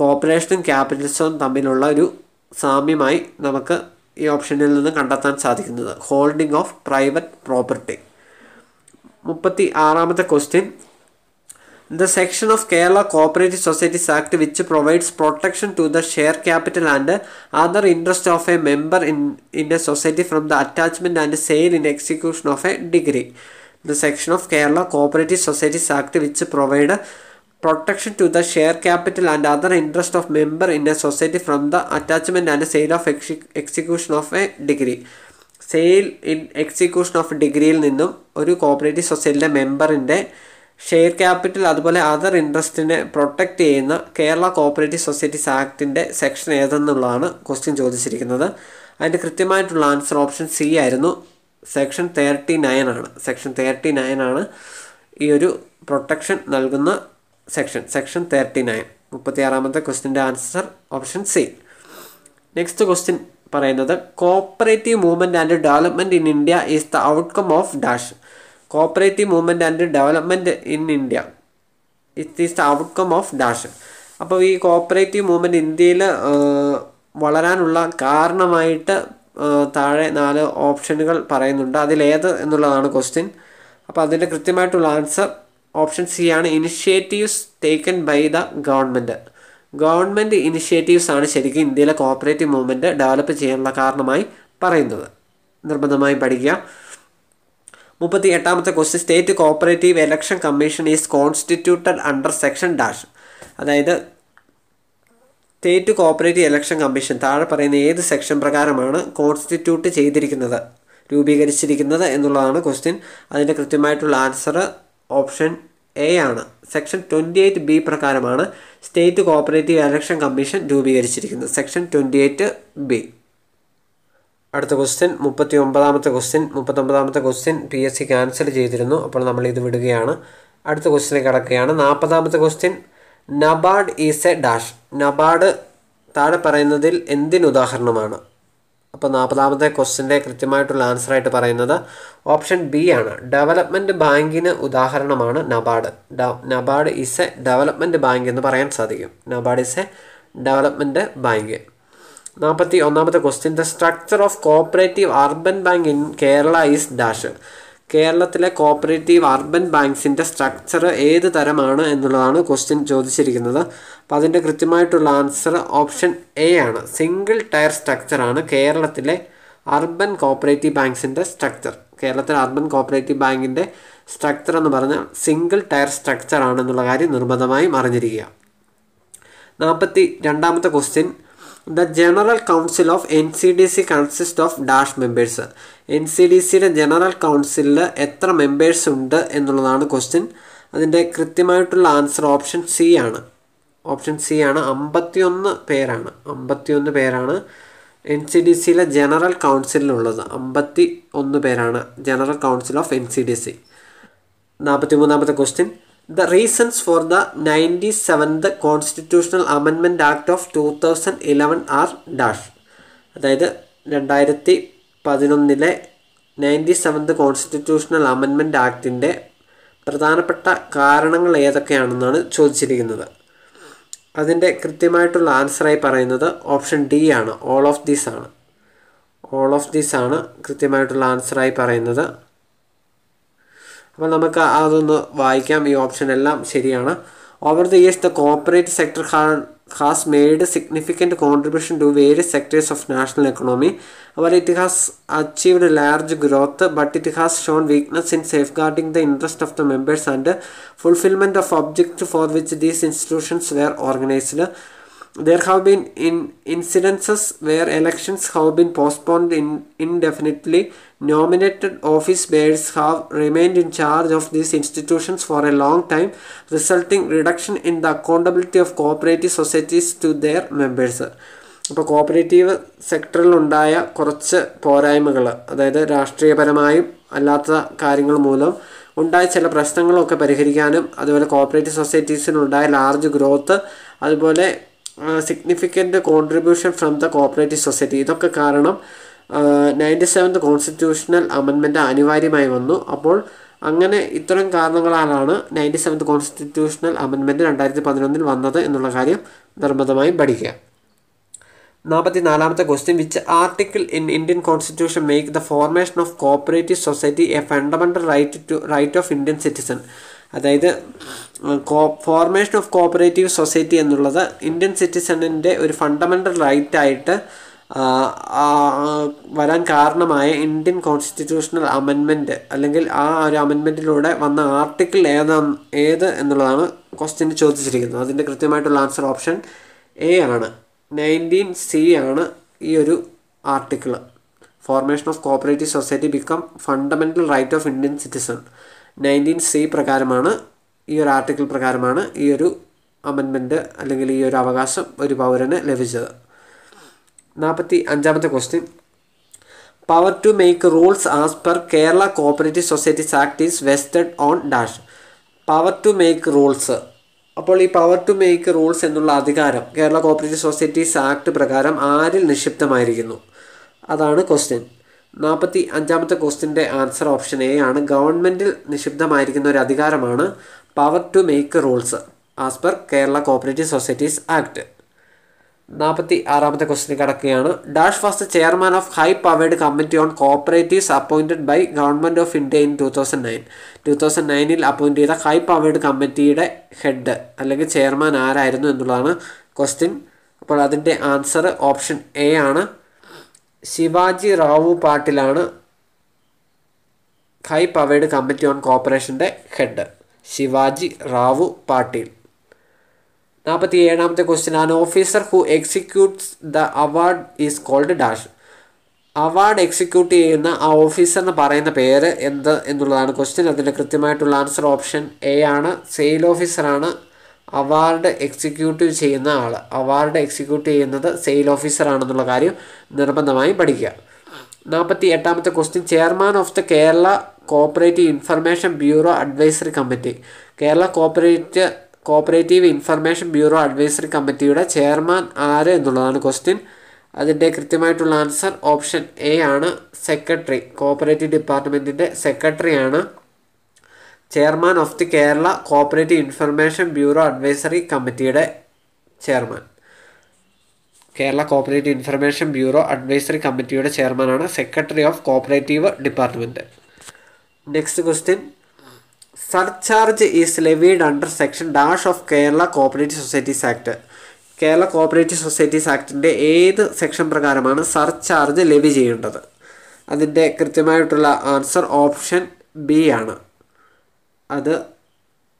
കോർപ്പറേഷനും ക്യാപിറ്റലിസവും തമ്മിലുള്ള ഒരു സാമ്യമായി നമുക്ക് ഈ ഓപ്ഷനിൽ നിന്ന് കണ്ടെത്താൻ സാധിക്കുന്നത്. ഹോൾഡിംഗ് ഓഫ് പ്രൈവറ്റ് പ്രോപ്പർട്ടി മുപ്പത്തി ആറാമത്തെ question the section of Kerala cooperative societies act which provides protection to the share capital and other interest of a member in in a society from the attachment and sale in execution of a decree the section of Kerala cooperative societies act which provide protection to the share capital and other interest of member in a society from the attachment and sale of execution of a decree sale in execution of ഡിഗ്രിയിൽ നിന്നും ഒരു cooperative സൊസൈറ്റിയിലെ മെമ്പറിന്റെ share capital അതുപോലെ other ഇൻട്രസ്റ്റിനെ protect ചെയ്യുന്ന Kerala cooperative societies ആക്ടിന്റെ section ഏതെന്നുള്ളതാണ് ക്വസ്റ്റ്യൻ ചോദിച്ചിരിക്കുന്നത്. അതിന്റെ കൃത്യമായിട്ടുള്ള ആൻസർ ഓപ്ഷൻ സി ആയിരുന്നു. സെക്ഷൻ തേർട്ടി നയൻ ആണ്. സെക്ഷൻ തേർട്ടി നയൻ ആണ് ഈ ഒരു പ്രൊട്ടക്ഷൻ നൽകുന്ന സെക്ഷൻ സെക്ഷൻ തേർട്ടി നയൻ മുപ്പത്തി ആറാമത്തെ ക്വസ്റ്റിന്റെ answer option C next question പറയുന്നത് cooperative movement and development in India is the outcome of dash cooperative movement and development in India it is the outcome of dash അപ്പോൾ ഈ cooperative movement ഇന്ത്യയിൽ വളരാനുള്ള കാരണമായിട്ട് താഴെ നാല് ഓപ്ഷനുകൾ പറയുന്നുണ്ട്. അതിലേത് എന്നുള്ളതാണ് ക്വസ്റ്റ്യൻ അപ്പോൾ അതിന്റെ കൃത്യമായിട്ടുള്ള ആൻസർ ഓപ്ഷൻ സി ആണ്. Initiatives taken by the government government initiatives ആണ് ശരിക്കും ഇന്ത്യയിലെ കോപ്പറേറ്റീവ് മൂവ്മെന്റ് ഡെവലപ്പ് ചെയ്യാനുള്ള കാരണമായി പറയുന്നത്. നിർബന്ധമായും പഠിക്കുക. മുപ്പത്തി എട്ടാമത്തെ question state cooperative election commission is constituted under section dash അതായത് സ്റ്റേറ്റ് കോപ്പറേറ്റീവ് ഇലക്ഷൻ കമ്മീഷൻ താഴെ പറയുന്ന ഏത് സെക്ഷൻ പ്രകാരമാണ് കോൺസ്റ്റിറ്റ്യൂട്ട് ചെയ്തിരിക്കുന്നത് രൂപീകരിച്ചിരിക്കുന്നത് എന്നുള്ളതാണ് ക്വസ്റ്റ്യൻ. അതിന്റെ കൃത്യമായിട്ടുള്ള ആൻസർ ഓപ്ഷൻ എ ആണ്. സെക്ഷൻ ട്വന്റി എയ്റ്റ് ബി പ്രകാരമാണ് state cooperative election commission രൂപീകരിച്ചിരിക്കുന്നത്. Section twenty eight B. അടുത്ത ക്വസ്റ്റ്യൻ മുപ്പത്തി ഒമ്പതാമത്തെ question മുപ്പത്തൊമ്പതാമത്തെ question P S C cancel ചെയ്തിരുന്നു. അപ്പോൾ നമ്മൾ ഇത് വിടുകയാണ്. അടുത്ത ക്വസ്റ്റ്യനിലേക്ക് കടക്കുകയാണ്. നാൽപ്പതാമത്തെ question NABARD is a dash. NABARD താഴെ പറയുന്നതിൽ എന്തിനുദാഹരണമാണ് അപ്പോൾ നാൽപ്പതാമത്തെ ക്വസ്റ്റിന്റെ കൃത്യമായിട്ടുള്ള ആൻസറായിട്ട് പറയുന്നത് ഓപ്ഷൻ ബി ആണ്. ഡെവലപ്മെന്റ് ബാങ്കിന് ഉദാഹരണമാണ് NABARD. NABARD is a development bank എന്ന് പറയാൻ സാധിക്കും. NABARD is a development bank. നാൽപ്പത്തി ഒന്നാമത്തെ question the structure of cooperative urban bank in Kerala is dash. കേരളത്തിലെ കോപ്പറേറ്റീവ് അർബൻ ബാങ്ക്സിന്റെ സ്ട്രക്ചർ ഏത് തരമാണ് എന്നുള്ളതാണ് ക്വസ്റ്റ്യൻ ചോദിച്ചിരിക്കുന്നത്. അപ്പോൾ അതിന്റെ കൃത്യമായിട്ടുള്ള ആൻസർ ഓപ്ഷൻ എ ആണ്. സിംഗിൾ ടയർ സ്ട്രക്ചറാണ് കേരളത്തിലെ അർബൻ കോപ്പറേറ്റീവ് ബാങ്ക്സിന്റെ സ്ട്രക്ചർ കേരളത്തിലെ അർബൻ കോപ്പറേറ്റീവ് ബാങ്കിന്റെ സ്ട്രക്ചർ എന്ന് പറഞ്ഞാൽ സിംഗിൾ ടയർ സ്ട്രക്ചർ ആണെന്നുള്ള കാര്യം നിർബന്ധമായും അറിഞ്ഞിരിക്കുക. നാൽപ്പത്തി രണ്ടാമത്തെ question the general council of N C D C consist of dash members N C D സിയുടെ ജനറൽ കൗൺസിലിൽ എത്ര മെമ്പേഴ്സ് ഉണ്ട് എന്നുള്ളതാണ് ക്വസ്റ്റ്യൻ അതിന്റെ കൃത്യമായിട്ടുള്ള ആൻസർ ഓപ്ഷൻ സി ആണ്. ഓപ്ഷൻ സി ആണ്. അമ്പത്തിയൊന്ന് പേരാണ്. അമ്പത്തിയൊന്ന് പേരാണ് എൻ സി ഡി സിയിലെ ജനറൽ കൗൺസിലിനുള്ളത് അമ്പത്തി ഒന്ന് പേരാണ് general council of N C D C നാൽപ്പത്തി മൂന്നാമത്തെ question the reasons for the ninety seventh constitutional അമെൻമെന്റ് act of two thousand eleven are dash അതായത് രണ്ടായിരത്തി പതിനൊന്നിലെ നയന്റി സെവൻത് കോൺസ്റ്റിറ്റ്യൂഷണൽ അമെൻമെന്റ് ആക്ടിന്റെ പ്രധാനപ്പെട്ട കാരണങ്ങൾ ഏതൊക്കെയാണെന്നാണ് ചോദിച്ചിരിക്കുന്നത്. അതിന്റെ കൃത്യമായിട്ടുള്ള ആൻസറായി പറയുന്നത് ഓപ്ഷൻ ഡി ആണ്. ഓൾ ഓഫ് ദീസ് ആണ്. ഓൾ ഓഫ് ദീസ് ആണ് കൃത്യമായിട്ടുള്ള ആൻസറായി പറയുന്നത്. അപ്പോൾ നമുക്ക് അതൊന്ന് വായിക്കാം. ഈ ഓപ്ഷൻ എല്ലാം ശരിയാണ്. Over the years the corporate sector has made significant contribution to various sectors of national economy our it has achieved large growth but it has shown weakness in safeguarding the interest of the members and fulfilment of object for which these institutions were organised there have been in incidences where elections have been postponed in, indefinitely. Nominated office bearers have remained in charge of these institutions for a long time, resulting reduction in the accountability of cooperative societies to their members. അപ്പോൾ cooperative സെക്ടറിൽ ഉണ്ടായ കുറച്ച് പോരായ്മകൾ അതായത് രാഷ്ട്രീയപരമായും അല്ലാത്ത കാര്യങ്ങൾ മൂലം ഉണ്ടായ ചില പ്രശ്നങ്ങളൊക്കെ പരിഹരിക്കാനും അതുപോലെ കോപ്പറേറ്റീവ് സൊസൈറ്റീസിനുണ്ടായ ലാർജ് ഗ്രോത്ത് അതുപോലെ significant contribution from the cooperative society ഇതൊക്കെ കാരണം നയന്റി സെവൻത് കോൺസ്റ്റിറ്റ്യൂഷണൽ അമെൻമെന്റ് അനിവാര്യമായി വന്നു. അപ്പോൾ അങ്ങനെ ഇത്തരം കാരണങ്ങളാലാണ് നയന്റി സെവൻത് കോൺസ്റ്റിറ്റ്യൂഷണൽ അമെൻമെന്റ് രണ്ടായിരത്തി പതിനൊന്നിൽ വന്നത് എന്നുള്ള കാര്യം നിർബന്ധമായും പഠിക്കുക. നാൽപ്പത്തി നാലാമത്തെ question which article in Indian constitution make the formation of cooperative society a fundamental right to right of Indian citizen അതായത് co formation of cooperative society എന്നുള്ളത് ഇന്ത്യൻ സിറ്റിസണിന്റെ ഒരു ഫണ്ടമെന്റൽ റൈറ്റ് ആയിട്ട് വരാൻ കാരണമായ ഇന്ത്യൻ കോൺസ്റ്റിറ്റ്യൂഷണൽ അമെൻമെന്റ് അല്ലെങ്കിൽ ആ ഒരു അമെൻമെന്റിലൂടെ വന്ന ആർട്ടിക്കിൾ ഏതാണ് ഏത് എന്നുള്ളതാണ് ക്വസ്റ്റ്യൻ ചോദിച്ചിരിക്കുന്നത്. അതിന്റെ കൃത്യമായിട്ടുള്ള ആൻസർ ഓപ്ഷൻ എ ആണ്. നയന്റീൻ സി ആണ് ഈ ഒരു article formation of cooperative society become fundamental right of Indian citizen nineteen C പ്രകാരമാണ് ഈ ഒരു ആർട്ടിക്കിൾ പ്രകാരമാണ് ഈ ഒരു അമെൻമെന്റ് അല്ലെങ്കിൽ ഈ ഒരു അവകാശം ഒരു പൗരന് ലഭിച്ചത്. നാൽപ്പത്തി അഞ്ചാമത്തെ question power to make rules as per Kerala cooperative societies act is vested on dash power to make rules അപ്പോൾ ഈ പവർ ടു മേക്ക് റൂൾസ് എന്നുള്ള അധികാരം കേരള കോപ്പറേറ്റീവ് സൊസൈറ്റീസ് ആക്ട് പ്രകാരം ആരിൽ നിക്ഷിപ്തമായിരിക്കുന്നു? അതാണ് ക്വസ്റ്റ്യൻ നാൽപ്പത്തി അഞ്ചാമത്തെ ക്വസ്റ്റിന്റെ ആൻസർ ഓപ്ഷൻ എ ആണ്. ഗവൺമെന്റിൽ നിക്ഷിപ്തമായിരിക്കുന്ന ഒരു അധികാരമാണ് power to make rules as per Kerala cooperative societies act നാൽപ്പത്തി ആറാമത്തെ ക്വസ്റ്റിന് കിടക്കുകയാണ്. Dash was the chairman of high powered committee on cooperatives appointed by government of India in two thousand nine two thousand നയനിൽ appoint ചെയ്ത high powered കമ്മിറ്റിയുടെ head അല്ലെങ്കിൽ chairman ആരായിരുന്നു എന്നുള്ളതാണ് question അപ്പോൾ അതിന്റെ ആൻസർ ഓപ്ഷൻ എ ആണ്. ശിവാജി റാവു പാട്ടിലാണ് ഹൈ പവേഡ് കമ്മിറ്റി ഓൺ കോപ്പറേഷന്റെ ഹെഡ് ശിവാജി റാവു പാട്ടീൽ. നാൽപ്പത്തി ഏഴാമത്തെ question an officer who executes the award is called dash award execute ചെയ്യുന്ന ആ ഓഫീസറിന് പറയുന്ന പേര് എന്ത് എന്നുള്ളതാണ് ക്വസ്റ്റ്യൻ അതിന്റെ കൃത്യമായിട്ടുള്ള ആൻസർ ഓപ്ഷൻ എ ആണ്. സെയിൽ ഓഫീസറാണ് അവാർഡ് എക്സിക്യൂട്ടീവ് ചെയ്യുന്ന ആൾ. അവാർഡ് എക്സിക്യൂട്ട് ചെയ്യുന്നത് സെയിൽ ഓഫീസറാണെന്നുള്ള കാര്യം നിർബന്ധമായും പഠിക്കുക. നാൽപ്പത്തി എട്ടാമത്തെ question chairman of the Kerala cooperative information bureau advisory committee Kerala corporate cooperative information bureau advisory കമ്മിറ്റിയുടെ ചെയർമാൻ ആര് എന്നുള്ളതാണ് ക്വസ്റ്റ്യൻ അതിന്റെ കൃത്യമായിട്ടുള്ള ആൻസർ ഓപ്ഷൻ എ ആണ്. സെക്രട്ടറി കോപ്പറേറ്റീവ് ഡിപ്പാർട്ട്മെന്റിന്റെ സെക്രട്ടറിയാണ് chairman of the Kerala cooperative information bureau advisory കമ്മിറ്റിയുടെ chairman. Kerala cooperative information bureau advisory കമ്മിറ്റിയുടെ ചെയർമാനാണ് secretary of cooperative department next question. Surcharge is levied under section dash of Kerala cooperative societies act. Kerala cooperative societies ആക്ടിന്റെ ഏത് section പ്രകാരമാണ് surcharge levy ചെയ്യേണ്ടത്? അതിന്റെ കൃത്യമായിട്ടുള്ള answer option B ആണ്. അത്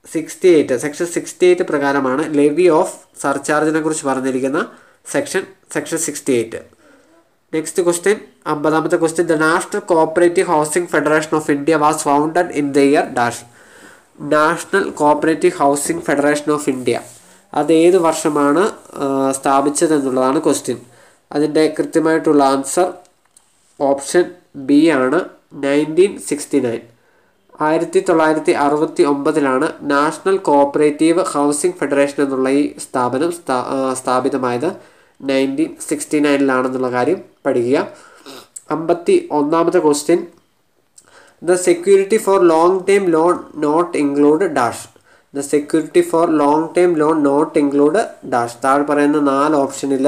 sixty eight section sixty eight പ്രകാരമാണ് levy of സർചാർജിനെ കുറിച്ച് പറഞ്ഞിരിക്കുന്ന section section sixty eight next question അമ്പതാമത്തെ question the national cooperative housing federation of India was founded in the year dash national cooperative housing federation of India അത് ഏത് വർഷമാണ് സ്ഥാപിച്ചത് എന്നുള്ളതാണ് question അതിന്റെ കൃത്യമായിട്ടുള്ള ആൻസർ ഓപ്ഷൻ ബി ആണ് നയന്റീൻ സിക്സ്റ്റി നയൻ ആയിരത്തി തൊള്ളായിരത്തി അറുപത്തി ഒമ്പതിലാണ് നാഷണൽ കോഓപ്പറേറ്റീവ് ഹൗസിംഗ് ഫെഡറേഷൻ എന്നുള്ള ഈ സ്ഥാപനം സ്ഥാപിതമായത്. നയന്റീൻ സിക്സ്റ്റി നയനിലാണെന്നുള്ള കാര്യം പഠിക്കുക. അമ്പത്തി ഒന്നാമത്തെ question. The security for long time loan not include dash. The security for long time loan not include dash. താഴെ പറയുന്ന നാല് ഓപ്ഷനിൽ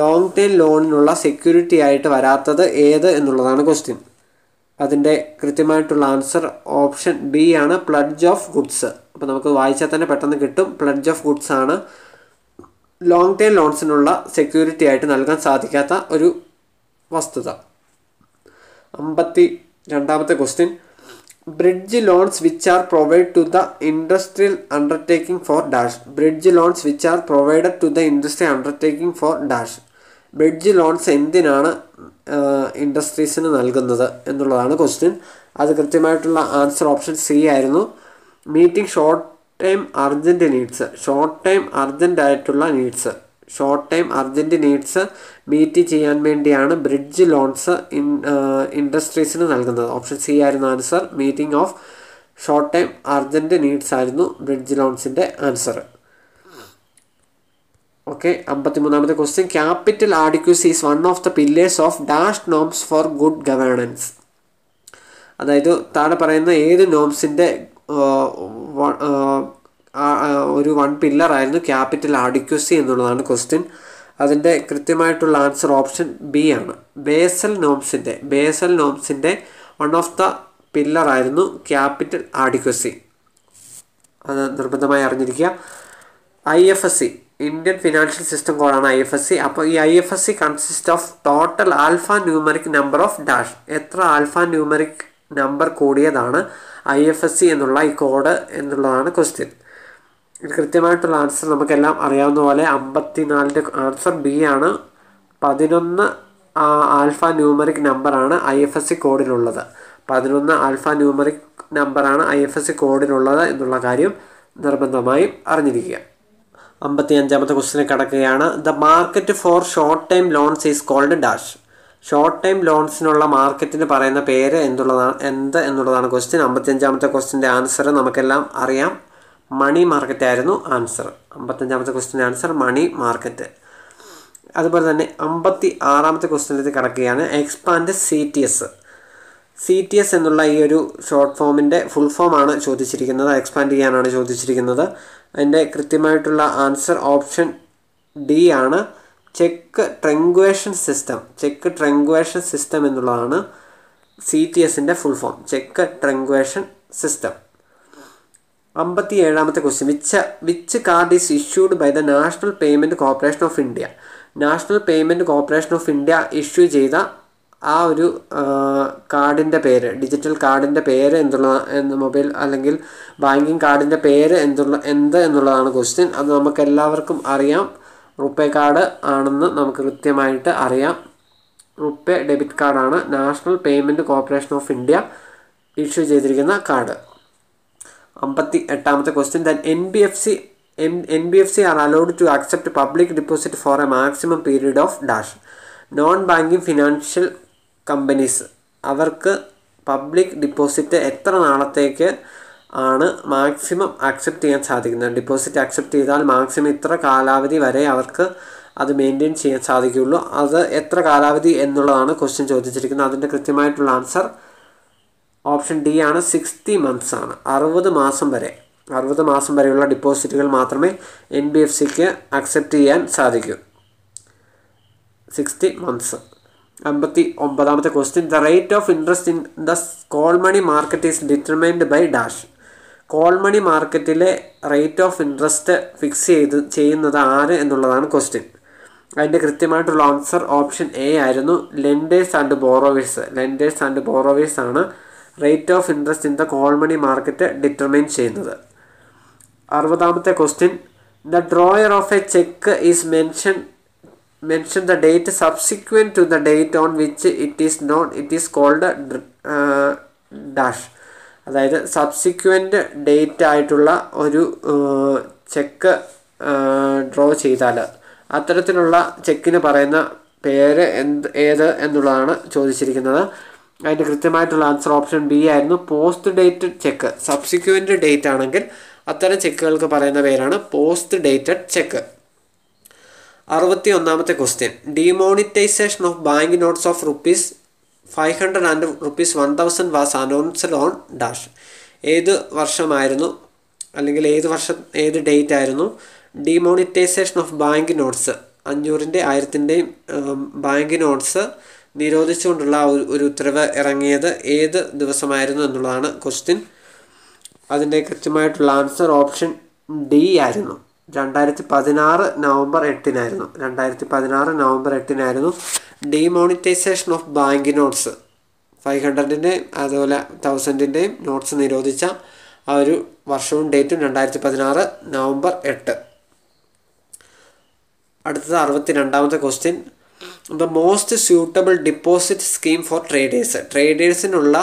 ലോങ് ടൈം ലോണിനുള്ള സെക്യൂരിറ്റി ആയിട്ട് വരാത്തത് ഏത് എന്നുള്ളതാണ് ക്വസ്റ്റ്യൻ. അതിന്റെ കൃത്യമായിട്ടുള്ള ആൻസർ ഓപ്ഷൻ ബി ആണ് പ്ലഡ്ജ് ഓഫ് ഗുഡ്സ്. അപ്പോൾ നമുക്ക് വായിച്ചാൽ തന്നെ പെട്ടെന്ന് കിട്ടും. പ്ലഡ്ജ് ഓഫ് ഗുഡ്സ് ആണ് ലോങ് ടേം ലോൺസിനുള്ള സെക്യൂരിറ്റി ആയിട്ട് നൽകാൻ സാധിക്കാത്ത ഒരു വസ്തുത. അമ്പത്തി രണ്ടാമത്തെ question bridge loans which are provide to the industrial undertaking for dash bridge loans which are provided to the industrial undertaking for dash bridge loans എന്തിനാണ് ഇൻഡസ്ട്രീസിന് നൽകുന്നത് എന്നുള്ളതാണ് ക്വസ്റ്റ്യൻ അത് കൃത്യമായിട്ടുള്ള ആൻസർ ഓപ്ഷൻ സി ആയിരുന്നു. Meeting short time urgent needs short time urgent ആയിട്ടുള്ള needs short time urgent needs meet ചെയ്യാൻ വേണ്ടിയാണ് ബ്രിഡ്ജ് ലോൺസ് ഇൻ ഇൻഡസ്ട്രീസിന് നൽകുന്നത്. ഓപ്ഷൻ സി ആയിരുന്നു answer meeting of short time urgent needs ആയിരുന്നു ബ്രിഡ്ജ് ലോൺസിന്റെ answer okay അമ്പത്തിമൂന്നാമത്തെ question capital adequacy is one of the pillars of dash norms for good governance അതായത് താഴെ പറയുന്ന ഏത് നോംസിന്റെ ഒരു വൺ പില്ലർ ആയിരുന്നു ക്യാപിറ്റൽ ആഡിക്വസി എന്നുള്ളതാണ് ക്വസ്റ്റ്യൻ അതിന്റെ കൃത്യമായിട്ടുള്ള ആൻസർ ഓപ്ഷൻ ബി ആണ്. ബേസൽ നോംസിന്റെ ബേസൽ നോംസിന്റെ വൺ ഓഫ് ദ പില്ലർ ആയിരുന്നു ക്യാപിറ്റൽ ആഡിക്വസി അത് നിർബന്ധമായി അറിഞ്ഞിരിക്കുക. I F S C Indian financial system കോഡാണ് ഐ എഫ് എസ് സി അപ്പോൾ ഈ I F S C consist of total alpha numeric number of dash എത്ര alpha numeric number കൂടിയതാണ് I F S C എന്നുള്ള ഈ കോഡ് എന്നുള്ളതാണ് question കൃത്യമായിട്ടുള്ള answer നമുക്കെല്ലാം അറിയാവുന്ന പോലെ അമ്പത്തിനാലിന്റെ ആൻസർ ബി ആണ്. പതിനൊന്ന് ആൽഫ ന്യൂമറിക് നമ്പറാണ് ഐ എഫ് എസ് സി കോഡിലുള്ളത് പതിനൊന്ന് ആൽഫ ന്യൂമറിക് നമ്പറാണ് ഐ എഫ് എസ് സി കോഡിലുള്ളത് എന്നുള്ള കാര്യം നിർബന്ധമായും അറിഞ്ഞിരിക്കുക. അമ്പത്തി അഞ്ചാമത്തെ ക്വസ്റ്റിനെ കിടക്കുകയാണ്. The market for short time loans is called dash. Short time ലോൺസിനുള്ള മാർക്കറ്റിന് പറയുന്ന പേര് എന്തുള്ളതാണ് എന്ത് എന്നുള്ളതാണ് ക്വസ്റ്റ്യൻ. അമ്പത്തി അഞ്ചാമത്തെ ക്വസ്റ്റിന്റെ ആൻസർ നമുക്കെല്ലാം അറിയാം. മണി മാർക്കറ്റ് ആയിരുന്നു ആൻസർ. അമ്പത്തഞ്ചാമത്തെ ക്വസ്റ്റിന്റെ ആൻസർ മണി മാർക്കറ്റ്. അതുപോലെ തന്നെ അമ്പത്തി ആറാമത്തെ ക്വസ്റ്റ്യനിലേക്ക് കിടക്കുകയാണ്. Expand C T S C T S എന്നുള്ള ഈ ഒരു ഷോർട്ട് ഫോമിന്റെ ഫുൾ ഫോമാണ് ചോദിച്ചിരിക്കുന്നത്. എക്സ്പാൻഡ് ചെയ്യാനാണ് ചോദിച്ചിരിക്കുന്നത്. അതിന്റെ കൃത്യമായിട്ടുള്ള ആൻസർ ഓപ്ഷൻ ഡി ആണ്. Cheque truncation system. Cheque truncation system എന്നുള്ളതാണ് സി ടി എസിന്റെ full form cheque truncation system. അമ്പത്തി ഏഴാമത്തെ question which which card is issued by the national payment corporation of India national payment corporation of India issue ചെയ്ത ആ ഒരു കാർഡിന്റെ പേര് digital കാർഡിന്റെ പേര് എന്തുള്ള എന്ന് മൊബൈൽ അല്ലെങ്കിൽ ബാങ്കിങ് കാർഡിന്റെ പേര് എന്തുള്ള എന്ത് എന്നുള്ളതാണ് ക്വസ്റ്റ്യൻ അത് നമുക്ക് എല്ലാവർക്കും അറിയാം. റുപ്പേ കാർഡ് ആണെന്ന് നമുക്ക് കൃത്യമായിട്ട് അറിയാം. റുപ്പേ ഡെബിറ്റ് കാർഡാണ് national payment corporation of India issue ചെയ്തിരിക്കുന്ന കാർഡ്. അമ്പത്തി എട്ടാമത്തെ question then N B F C N N B F C are allowed to accept public deposit for a maximum period of dash non banking financial companies. അവർക്ക് public deposit എത്ര നാളത്തേക്ക് ആണ് maximum accept ചെയ്യാൻ സാധിക്കുന്നത്? Deposit accept ചെയ്താൽ maximum ഇത്ര കാലാവധി വരെ അവർക്ക് അത് മെയിന്റെയിൻ ചെയ്യാൻ സാധിക്കുകയുള്ളൂ. അത് എത്ര കാലാവധി എന്നുള്ളതാണ് ക്വസ്റ്റ്യൻ ചോദിച്ചിരിക്കുന്നത്. അതിന്റെ കൃത്യമായിട്ടുള്ള ആൻസർ ഓപ്ഷൻ ഡി ആണ്. സിക്സ്റ്റി മന്ത്സ് ആണ്. അറുപത് മാസം വരെ. അറുപത് മാസം വരെയുള്ള ഡിപ്പോസിറ്റുകൾ മാത്രമേ എൻ ബി എഫ് സിക്ക് അക്സെപ്റ്റ് ചെയ്യാൻ സാധിക്കൂ. സിക്സ്റ്റി മന്ത്സ് അമ്പത്തി ഒമ്പതാമത്തെ question the rate of interest in the call money market is determined by dash call money മാർക്കറ്റിലെ റേറ്റ് ഓഫ് ഇൻട്രസ്റ്റ് ഫിക്സ് ചെയ്ത് ചെയ്യുന്നത് ആര് എന്നുള്ളതാണ് ക്വസ്റ്റ്യൻ അതിന്റെ കൃത്യമായിട്ടുള്ള ആൻസർ ഓപ്ഷൻ എ ആയിരുന്നു. Lenders and borrowers lenders and borrowers ആണ് rate of interest in the call money market determine ചെയ്യുന്നത്. അറുപതാമത്തെ question the drawer of a cheque is mention mention the date subsequent to the date on which it is known it is called dash അതായത് subsequent date ആയിട്ടുള്ള ഒരു check draw ചെയ്താൽ അത്തരത്തിലുള്ള ചെക്കിന് പറയുന്ന പേര് എന്ത് ഏത് എന്നുള്ളതാണ് ചോദിച്ചിരിക്കുന്നത്. അതിന്റെ കൃത്യമായിട്ടുള്ള ആൻസർ ഓപ്ഷൻ ബി ആയിരുന്നു. Post date cheque subsequent date ആണെങ്കിൽ അത്തരം ചെക്കുകൾക്ക് പറയുന്ന പേരാണ് പോസ്റ്റ് ഡേറ്റഡ് ചെക്ക് അറുപത്തി ഒന്നാമത്തെ question demonetisation of bank notes of rupees five hundred and rupees one thousand was announced on dash ഏത് വർഷമായിരുന്നു? അല്ലെങ്കിൽ ഏത് വർഷം ഏത് ഡേറ്റ് ആയിരുന്നു? ഡിമോണിറ്റൈസേഷൻ ഓഫ് ബാങ്ക് നോട്ട്സ് അഞ്ഞൂറിന്റെ ആയിരത്തിന്റെയും ബാങ്ക് നോട്ട്സ് നിരോധിച്ചുകൊണ്ടുള്ള ഒരു ഒരു ഉത്തരവ് ഇറങ്ങിയത് ഏത് ദിവസമായിരുന്നു എന്നുള്ളതാണ് ക്വസ്റ്റ്യൻ അതിന്റെ കൃത്യമായിട്ടുള്ള ആൻസർ ഓപ്ഷൻ ഡി ആയിരുന്നു. രണ്ടായിരത്തി പതിനാറ് നവംബർ എട്ടിനായിരുന്നു. രണ്ടായിരത്തി പതിനാറ് November എട്ടിനായിരുന്നു demonetisation of bank notes five ഹൺഡ്രഡിന്റെയും അതുപോലെ തൗസൻഡിന്റെയും നോട്ട്സ് നിരോധിച്ച ആ ഒരു വർഷവും ഡേറ്റും രണ്ടായിരത്തി പതിനാറ് നവംബർ എട്ട്. അടുത്തത് അറുപത്തി രണ്ടാമത്തെ question the most suitable deposit scheme for traders ട്രേഡേഴ്സിനുള്ള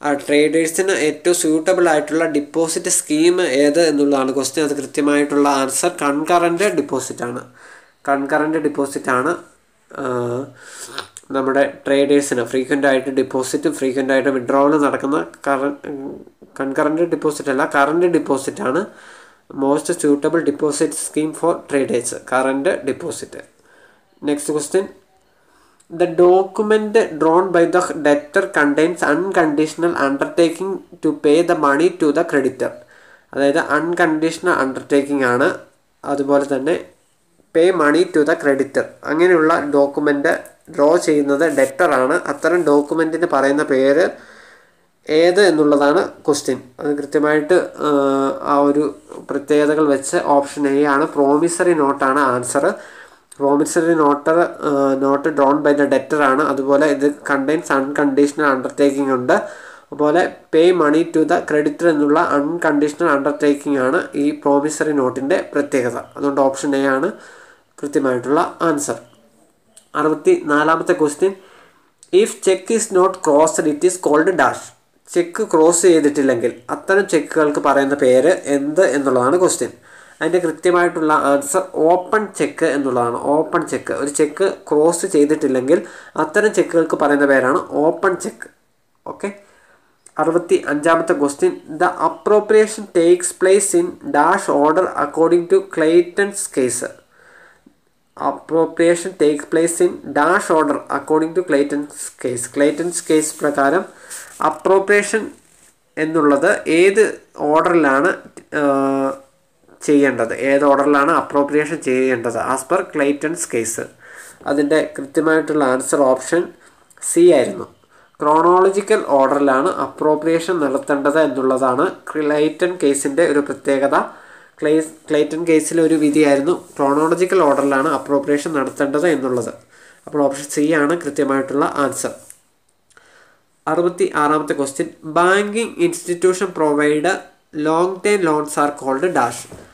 ട്രേഡേഴ്സിന് ഏറ്റവും സ്യൂട്ടബിൾ ആയിട്ടുള്ള ഡിപ്പോസിറ്റ് സ്കീം ഏത് എന്നുള്ളതാണ് ക്വസ്റ്റ്യൻ അത് കൃത്യമായിട്ടുള്ള ആൻസർ കൺകറന്റ് ഡിപ്പോസിറ്റ് ആണ്. കൺകറന്റ് ഡിപ്പോസിറ്റ് ആണ് നമ്മുടെ ട്രേഡേഴ്സിന് ഫ്രീക്വന്റ് ആയിട്ട് ഡിപ്പോസിറ്റും ഫ്രീക്വന്റ് ആയിട്ട് വിഡ്രോവലും നടക്കുന്ന കറ കൺകറന്റ് ഡിപ്പോസിറ്റ് അല്ല കറന്റ് ഡിപ്പോസിറ്റ് ആണ് most suitable deposit scheme for traders current deposit next question the document drawn by the debtor contains unconditional undertaking to pay the money to the creditor അതായത് unconditional undertaking ആണ്. അതുപോലെ തന്നെ pay money to the creditor അങ്ങനെയുള്ള document draw ചെയ്യുന്നത് ഡെറ്ററാണ് അത്തരം ഡോക്യുമെന്റിന് പറയുന്ന പേര് ഏത് എന്നുള്ളതാണ് ക്വസ്റ്റ്യൻ അത് കൃത്യമായിട്ട് ആ ഒരു പ്രത്യേകതകൾ വെച്ച് ഓപ്ഷൻ എ ആണ്. Promissory നോട്ടാണ് answer promissory note note drawn by the debtor ആണ്. അതുപോലെ ഇത് കണ്ടെയ്ൻസ് അൺകണ്ടീഷണൽ അണ്ടർടേക്കിംഗ് ഉണ്ട്. അതുപോലെ pay money to the creditor എന്നുള്ള അൺകണ്ടീഷണൽ അണ്ടർടേക്കിംഗ് ആണ് ഈ പ്രോമിസറി നോട്ടിന്റെ പ്രത്യേകത. അതുകൊണ്ട് ഓപ്ഷൻ എ ആണ് കൃത്യമായിട്ടുള്ള ആൻസർ അറുപത്തി നാലാമത്തെ question if cheque is not crossed it is called dash cheque cross ചെയ്തിട്ടില്ലെങ്കിൽ അത്തരം ചെക്കുകൾക്ക് പറയുന്ന പേര് എന്ത് എന്നുള്ളതാണ് ക്വസ്റ്റ്യൻ അതിന്റെ കൃത്യമായിട്ടുള്ള ആൻസർ ഓപ്പൺ ചെക്ക് എന്നുള്ളതാണ്. ഓപ്പൺ ചെക്ക് ഒരു ചെക്ക് ക്രോസ് ചെയ്തിട്ടില്ലെങ്കിൽ അത്തരം ചെക്കുകൾക്ക് പറയുന്ന പേരാണ് ഓപ്പൺ ചെക്ക് ഓക്കെ അറുപത്തി അഞ്ചാമത്തെ question the appropriation takes place in dash order according to Clayton's case appropriation takes place in dash order according to Clayton's case Clayton's case പ്രകാരം appropriation എന്നുള്ളത് ഏത് ഓർഡറിലാണ് ചെയ്യേണ്ടത്? ഏത് ഓർഡറിലാണ് അപ്രോപ്രിയേഷൻ ചെയ്യേണ്ടത്? As per Clayton's case. അതിന്റെ കൃത്യമായിട്ടുള്ള ആൻസർ ഓപ്ഷൻ സി ആയിരുന്നു. ക്രോണോളജിക്കൽ ഓർഡറിലാണ് അപ്രോപ്രിയേഷൻ നടത്തേണ്ടത് എന്നുള്ളതാണ് ക്ലൈറ്റൺ കേസിന്റെ ഒരു പ്രത്യേകത. ക്ലൈ ക്ലൈറ്റൺ കേസിലെ ഒരു വിധിയായിരുന്നു ക്രോണോളജിക്കൽ ഓർഡറിലാണ് അപ്രോപ്രിയേഷൻ നടത്തേണ്ടത് എന്നുള്ളത്. അപ്പോൾ ഓപ്ഷൻ സി ആണ് കൃത്യമായിട്ടുള്ള ആൻസർ. അറുപത്തി ആറാമത്തെ question. Banking institution provide long term loans are called dash.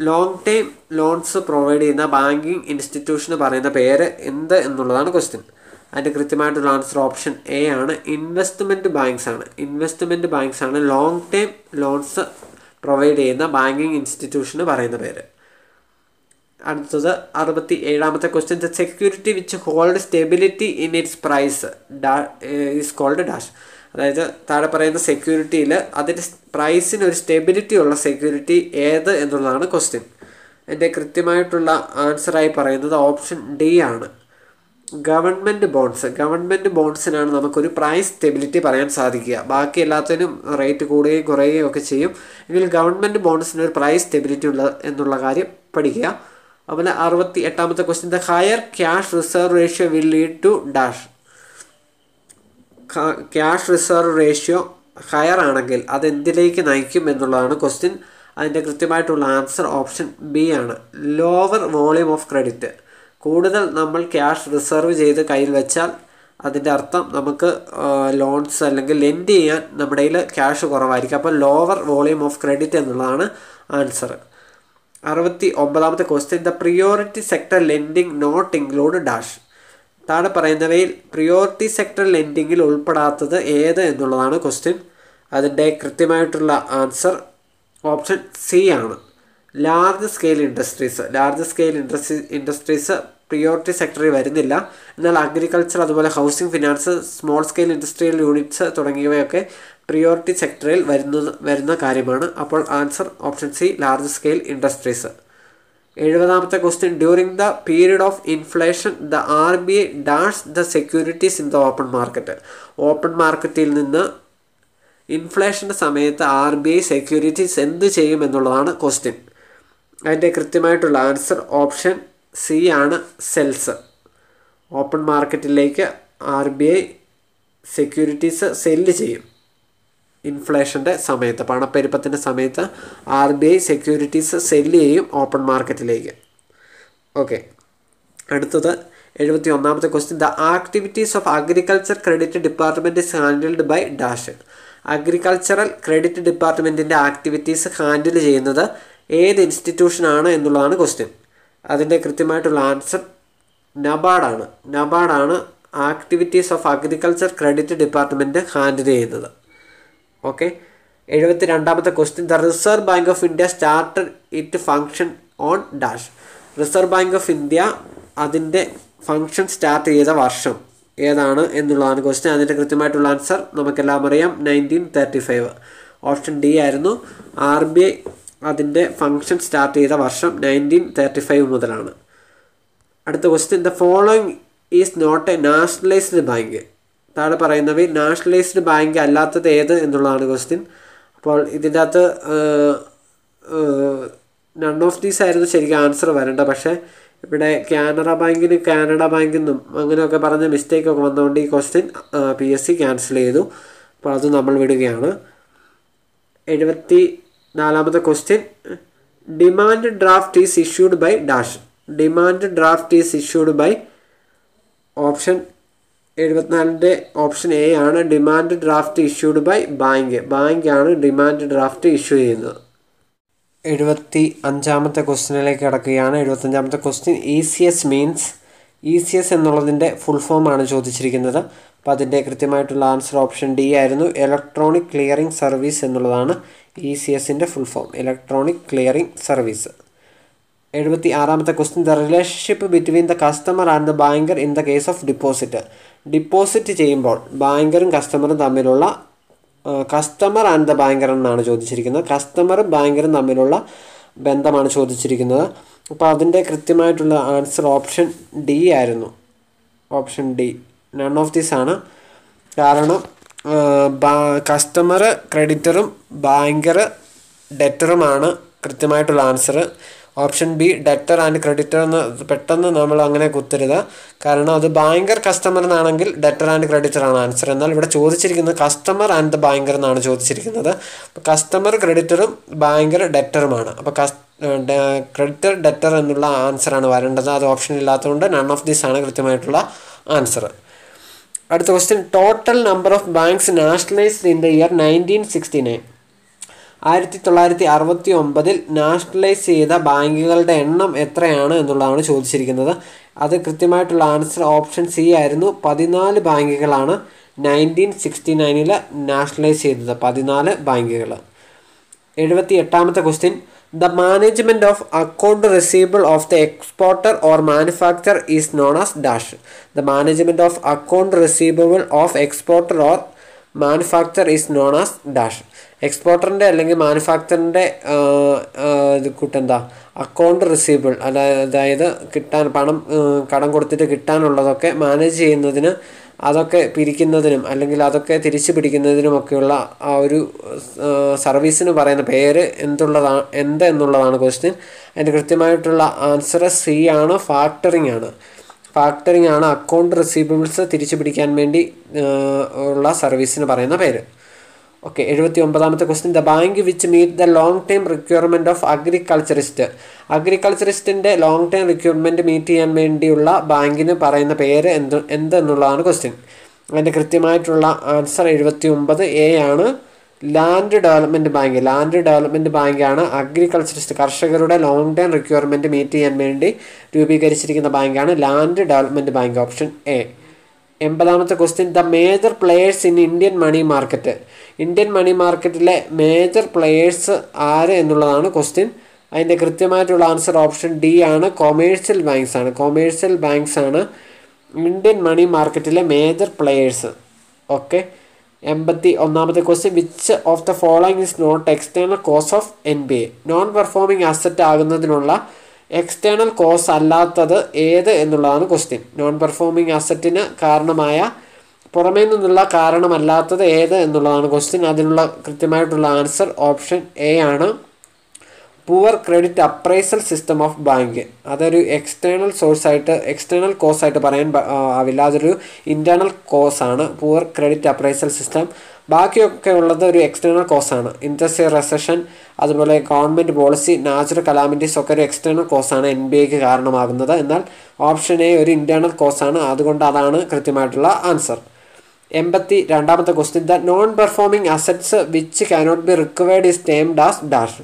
Long time loans provide ചെയ്യുന്ന ബാങ്കിങ് ഇൻസ്റ്റിറ്റ്യൂഷൻ പറയുന്ന പേര് എന്ത് എന്നുള്ളതാണ് ക്വസ്റ്റ്യൻ അതിന്റെ കൃത്യമായിട്ടുള്ള ആൻസർ ഓപ്ഷൻ എ ആണ്. ഇൻവെസ്റ്റ്മെന്റ് ബാങ്ക്സ് ആണ്. ഇൻവെസ്റ്റ്മെന്റ് ബാങ്ക്സ് ആണ് ലോങ് ടൈം ലോൺസ് പ്രൊവൈഡ് ചെയ്യുന്ന ബാങ്കിങ് ഇൻസ്റ്റിറ്റ്യൂഷന് പറയുന്ന പേര്. അടുത്തത് അറുപത്തി ഏഴാമത്തെ question the security which hold stability in its price is called dash അതായത് താഴെ പറയുന്ന സെക്യൂരിറ്റിയിൽ അതിന്റെ പ്രൈസിന് ഒരു സ്റ്റെബിലിറ്റി ഉള്ള സെക്യൂരിറ്റി ഏത് എന്നുള്ളതാണ് ക്വസ്റ്റ്യൻ എന്റെ കൃത്യമായിട്ടുള്ള ആൻസറായി പറയുന്നത് ഓപ്ഷൻ ഡി ആണ്. ഗവൺമെന്റ് ബോൺസ് ഗവൺമെന്റ് ബോൺസിനാണ് നമുക്കൊരു പ്രൈസ് സ്റ്റെബിലിറ്റി പറയാൻ സാധിക്കുക. ബാക്കി എല്ലാത്തിനും റേറ്റ് കൂടുകയും കുറയുകയും ഒക്കെ ചെയ്യും. എങ്കിൽ ഗവൺമെന്റ് ബോൺസിന് ഒരു പ്രൈസ് സ്റ്റെബിലിറ്റി ഉള്ള എന്നുള്ള കാര്യം പഠിക്കുക. അതുപോലെ അറുപത്തി എട്ടാമത്തെ question the higher cash reserve ratio will lead to dash cash reserve ratio higher ആണെങ്കിൽ അത് എന്തിലേക്ക് നയിക്കും എന്നുള്ളതാണ് ക്വസ്റ്റ്യൻ അതിന്റെ കൃത്യമായിട്ടുള്ള ആൻസർ ഓപ്ഷൻ ബി ആണ്. ലോവർ വോളിയം ഓഫ് ക്രെഡിറ്റ് കൂടുതൽ നമ്മൾ ക്യാഷ് റിസർവ് ചെയ്ത് കയ്യിൽ വെച്ചാൽ അതിന്റെ അർത്ഥം നമുക്ക് ലോൺസ് അല്ലെങ്കിൽ ലെൻഡ് ചെയ്യാൻ നമ്മുടെ കയ്യിൽ ക്യാഷ് കുറവായിരിക്കും. അപ്പോൾ ലോവർ വോളിയം ഓഫ് ക്രെഡിറ്റ് എന്നുള്ളതാണ് ആൻസർ അറുപത്തി ഒമ്പതാമത്തെ question the priority sector lending not include dash താഴെ പറയുന്നവയിൽ പ്രിയോറിറ്റി സെക്ടർ ലെൻഡിങ്ങിൽ ഉൾപ്പെടാത്തത് ഏത് എന്നുള്ളതാണ് ക്വസ്റ്റ്യൻ അതിന്റെ കൃത്യമായിട്ടുള്ള ആൻസർ ഓപ്ഷൻ സി ആണ്. Large scale industries large scale industry industries priority സെക്ടറിൽ വരുന്നില്ല. എന്നാൽ അഗ്രികൾച്ചർ അതുപോലെ housing finance small scale industrial units തുടങ്ങിയവയൊക്കെ പ്രിയോറിറ്റി സെക്ടറിൽ വരുന്ന വരുന്ന കാര്യമാണ്. അപ്പോൾ answer option C large scale industries എഴുപതാമത്തെ question during the period of inflation the R B I dash the securities in the open market open മാർക്കറ്റിൽ നിന്ന് ഇൻഫ്ലേഷന്റെ സമയത്ത് R B I securities എന്ത് ചെയ്യും എന്നുള്ളതാണ് ക്വസ്റ്റ്യൻ അതിന്റെ കൃത്യമായിട്ടുള്ള ആൻസർ ഓപ്ഷൻ സി ആണ് sells open മാർക്കറ്റിലേക്ക് R B I securities sell ചെയ്യും. ഇൻഫ്ലേഷന്റെ സമയത്ത് പണപ്പെരുപ്പത്തിന്റെ സമയത്ത് R B I securities sell ചെയ്യും ഓപ്പൺ മാർക്കറ്റിലേക്ക് ഓക്കെ അടുത്തത് എഴുപത്തി ഒന്നാമത്തെ question the activities of agriculture credit department is handled by dash agricultural credit ഡിപ്പാർട്ട്മെന്റിന്റെ ആക്ടിവിറ്റീസ് ഹാൻഡിൽ ചെയ്യുന്നത് ഏത് ഇൻസ്റ്റിറ്റ്യൂഷനാണ് എന്നുള്ളതാണ് ക്വസ്റ്റ്യൻ അതിന്റെ കൃത്യമായിട്ടുള്ള ആൻസർ നബാർഡാണ് നബാർഡാണ് activities of agriculture credit department handle ചെയ്യുന്നത്. ഓക്കെ എഴുപത്തി രണ്ടാമത്തെ question the reserve bank of India started it function on dash reserve bank of India അതിന്റെ ഫങ്ഷൻ സ്റ്റാർട്ട് ചെയ്ത വർഷം ഏതാണ് എന്നുള്ളതാണ് ക്വസ്റ്റ്യൻ അതിന്റെ കൃത്യമായിട്ടുള്ള ആൻസർ നമുക്കെല്ലാം അറിയാം. Nineteen thirty five option D ആയിരുന്നു. ആർ ബി ഐ അതിന്റെ ഫങ്ഷൻ സ്റ്റാർട്ട് ചെയ്ത വർഷം നയന്റീൻ തേർട്ടി ഫൈവ് മുതലാണ്. അടുത്ത question the following is not a nationalised bank താഴെ പറയുന്നവയിൽ നാഷണലൈസ്ഡ് ബാങ്ക് അല്ലാത്തത് ഏത് എന്നുള്ളതാണ് ക്വസ്റ്റ്യൻ അപ്പോൾ ഇതിന്റെ അകത്ത് നൺ ഓഫ് ദീസ് ആയിരുന്നു ശരിക്കും ആൻസർ വരേണ്ട പക്ഷേ ഇവിടെ കാനറ ബാങ്കിന് കാനഡ ബാങ്കെന്നും അങ്ങനെയൊക്കെ പറഞ്ഞ മിസ്റ്റേക്ക് ഒക്കെ വന്നുകൊണ്ട് ഈ question P S C cancel ചെയ്തു. അപ്പോൾ അത് നമ്മൾ വിടുകയാണ്. എഴുപത്തി നാലാമത്തെ question demand draft is issued by dash demand draft is issued by option എഴുപത്തിനാലിന്റെ option A ആണ് demand draft issued by bank bank ആണ് ഡിമാൻഡ് ഡ്രാഫ്റ്റ് ഇഷ്യൂ ചെയ്യുന്നത്. എഴുപത്തി അഞ്ചാമത്തെ ക്വസ്റ്റിനിലേക്ക് കിടക്കുകയാണ്. എഴുപത്തഞ്ചാമത്തെ question E C S means E C S എന്നുള്ളതിന്റെ full form ആണ് ചോദിച്ചിരിക്കുന്നത്. അപ്പോൾ അതിന്റെ കൃത്യമായിട്ടുള്ള ആൻസർ ഓപ്ഷൻ ഡി ആയിരുന്നു. ഇലക്ട്രോണിക് ക്ലിയറിംഗ് സർവീസ് എന്നുള്ളതാണ് ഇ സി എസിന്റെ full form electronic clearing service എഴുപത്തി ആറാമത്തെ question the relationship between the customer and the banker in the case of deposit deposit ചെയ്യുമ്പോൾ ബാങ്കറും കസ്റ്റമറും തമ്മിലുള്ള കസ്റ്റമർ ആൻഡ് ദ ബാങ്കർ എന്നാണ് ചോദിച്ചിരിക്കുന്നത്. കസ്റ്റമറും ബാങ്കറും തമ്മിലുള്ള ബന്ധമാണ് ചോദിച്ചിരിക്കുന്നത്. അപ്പോൾ അതിന്റെ കൃത്യമായിട്ടുള്ള ആൻസർ ഓപ്ഷൻ ഡി ആയിരുന്നു. Option D none of these ആണ്. കാരണം കസ്റ്റമർ ക്രെഡിറ്ററും ബാങ്കർ ഡെറ്ററുമാണ് കൃത്യമായിട്ടുള്ള answer option B debtor and creditor എന്ന് പെട്ടെന്ന് നമ്മൾ അങ്ങനെ കുത്തരുത്. കാരണം അത് ബാങ്കർ കസ്റ്റമർ എന്നാണെങ്കിൽ ഡെറ്റർ ആൻഡ് ക്രെഡിറ്റർ ആണ് ആൻസർ. എന്നാൽ ഇവിടെ ചോദിച്ചിരിക്കുന്നത് കസ്റ്റമർ ആൻഡ് ദ ബാങ്കർ എന്നാണ് ചോദിച്ചിരിക്കുന്നത്. കസ്റ്റമർ ക്രെഡിറ്ററും ബാങ്കർ ഡെറ്ററുമാണ് അപ്പോൾ കസ് ക്രെഡിറ്റർ ഡെറ്റർ എന്നുള്ള ആൻസറാണ് വരേണ്ടത്. അത് ഓപ്ഷൻ ഇല്ലാത്തതുകൊണ്ട് നൺ ഓഫ് ദീസ് ആണ് കൃത്യമായിട്ടുള്ള ആൻസർ അടുത്ത question total number of banks nationalised in the year nineteen sixty nine ആയിരത്തി തൊള്ളായിരത്തി അറുപത്തി ഒമ്പതിൽ നാഷണലൈസ് ചെയ്ത ബാങ്കുകളുടെ എണ്ണം എത്രയാണ് എന്നുള്ളതാണ് ചോദിച്ചിരിക്കുന്നത്. അത് കൃത്യമായിട്ടുള്ള ആൻസർ ഓപ്ഷൻ സി ആയിരുന്നു. പതിനാല് ബാങ്കുകളാണ് നയന്റീൻ സിക്സ്റ്റി നയനിൽ നാഷണലൈസ് ചെയ്തത്. പതിനാല് ബാങ്കുകൾ. എഴുപത്തി എട്ടാമത്തെ question. The management of account receivable of the exporter or manufacture is known as dash. The management of account receivable of exporter or manufacture is known as dash. എക്സ്പോർട്ടറിന്റെ അല്ലെങ്കിൽ മാനുഫാക്ചറിന്റെ ഇത് കൂട്ടെന്താ account receivable അതായത് കിട്ടാൻ പണം കടം കൊടുത്തിട്ട് കിട്ടാനുള്ളതൊക്കെ മാനേജ് ചെയ്യുന്നതിന് അതൊക്കെ പിരിക്കുന്നതിനും അല്ലെങ്കിൽ അതൊക്കെ തിരിച്ചു പിടിക്കുന്നതിനുമൊക്കെയുള്ള ആ ഒരു സർവീസിന് പറയുന്ന പേര് എന്തുള്ളതാണ് എന്ത് എന്നുള്ളതാണ് ക്വസ്റ്റ്യൻ അതിന്റെ കൃത്യമായിട്ടുള്ള ആൻസർ സി ആണ് ഫാക്ടറിങ് ആണ്. ഫാക്ടറിങ് ആണ് അക്കൗണ്ട് റിസീവബിൾസ് തിരിച്ചു പിടിക്കാൻ വേണ്ടി ഉള്ള സർവീസിന് പറയുന്ന പേര്. ഓക്കെ എഴുപത്തി ഒമ്പതാമത്തെ question the bank which meet the long time requirement of agriculturist അഗ്രികൾച്ചറിസ്റ്റിന്റെ long time requirement meet ചെയ്യാൻ വേണ്ടിയുള്ള ബാങ്കിന് പറയുന്ന പേര് എന്ത് എന്തെന്നുള്ളതാണ് ക്വസ്റ്റ്യൻ അതിന്റെ കൃത്യമായിട്ടുള്ള ആൻസർ എഴുപത്തി ഒമ്പത് എ ആണ് land development bank land development ബാങ്കാണ് അഗ്രികൾച്ചറിസ്റ്റ് കർഷകരുടെ ലോങ് ടൈം റിക്വയർമെന്റ് മീറ്റ് ചെയ്യാൻ വേണ്ടി രൂപീകരിച്ചിരിക്കുന്ന ബാങ്കാണ് land development bank option A എൺപതാമത്തെ question the major players in Indian money market Indian money മാർക്കറ്റിലെ മേജർ പ്ലെയേഴ്സ് ആര് എന്നുള്ളതാണ് ക്വസ്റ്റ്യൻ അതിന്റെ കൃത്യമായിട്ടുള്ള ആൻസർ ഓപ്ഷൻ ഡി ആണ്. കൊമേഴ്ഷ്യൽ ബാങ്ക്സ് ആണ്. കൊമേഴ്ഷ്യൽ ബാങ്ക്സ് ആണ് ഇന്ത്യൻ മണി മാർക്കറ്റിലെ മേജർ പ്ലെയേഴ്സ് ഓക്കെ എൺപത്തി ഒന്നാമത്തെ question which of the following is not external cause of N B A non performing asset ആകുന്നതിനുള്ള external cause അല്ലാത്തത് ഏത് എന്നുള്ളതാണ് ക്വസ്റ്റ്യൻ നോൺ പെർഫോമിംഗ് അസറ്റിന് കാരണമായ പുറമേ നിന്നുള്ള കാരണമല്ലാത്തത് ഏത് എന്നുള്ളതാണ് ക്വസ്റ്റ്യൻ അതിനുള്ള കൃത്യമായിട്ടുള്ള ആൻസർ ഓപ്ഷൻ എ ആണ്. Poor credit appraisal system of bank അതൊരു എക്സ്റ്റേണൽ സോഴ്സ് ആയിട്ട് എക്സ്റ്റേണൽ കോസ് ആയിട്ട് പറയാൻ ആവില്ല. അതൊരു ഇന്റേർണൽ കോസ് ആണ്. പുവർ ക്രെഡിറ്റ് അപ്രൈസൽ സിസ്റ്റം ബാക്കിയൊക്കെ ഉള്ളത് ഒരു എക്സ്റ്റേണൽ കോസ് ആണ്. ഇൻഡസ്ട്രിയൽ റെസഷൻ അതുപോലെ ഗവൺമെന്റ് പോളിസി നാച്ചുറൽ കലാമിറ്റീസ് ഒക്കെ ഒരു എക്സ്റ്റേണൽ കോസ് ആണ് എൻ ബി എക്ക് കാരണമാകുന്നത്. എന്നാൽ ഓപ്ഷൻ എ ഒരു ഇന്റേർണൽ കോസ് ആണ്. അതുകൊണ്ട് അതാണ് കൃത്യമായിട്ടുള്ള ആൻസർ എൺപത്തി രണ്ടാമത്തെ question the non performing assets which cannot be recovered is termed as dash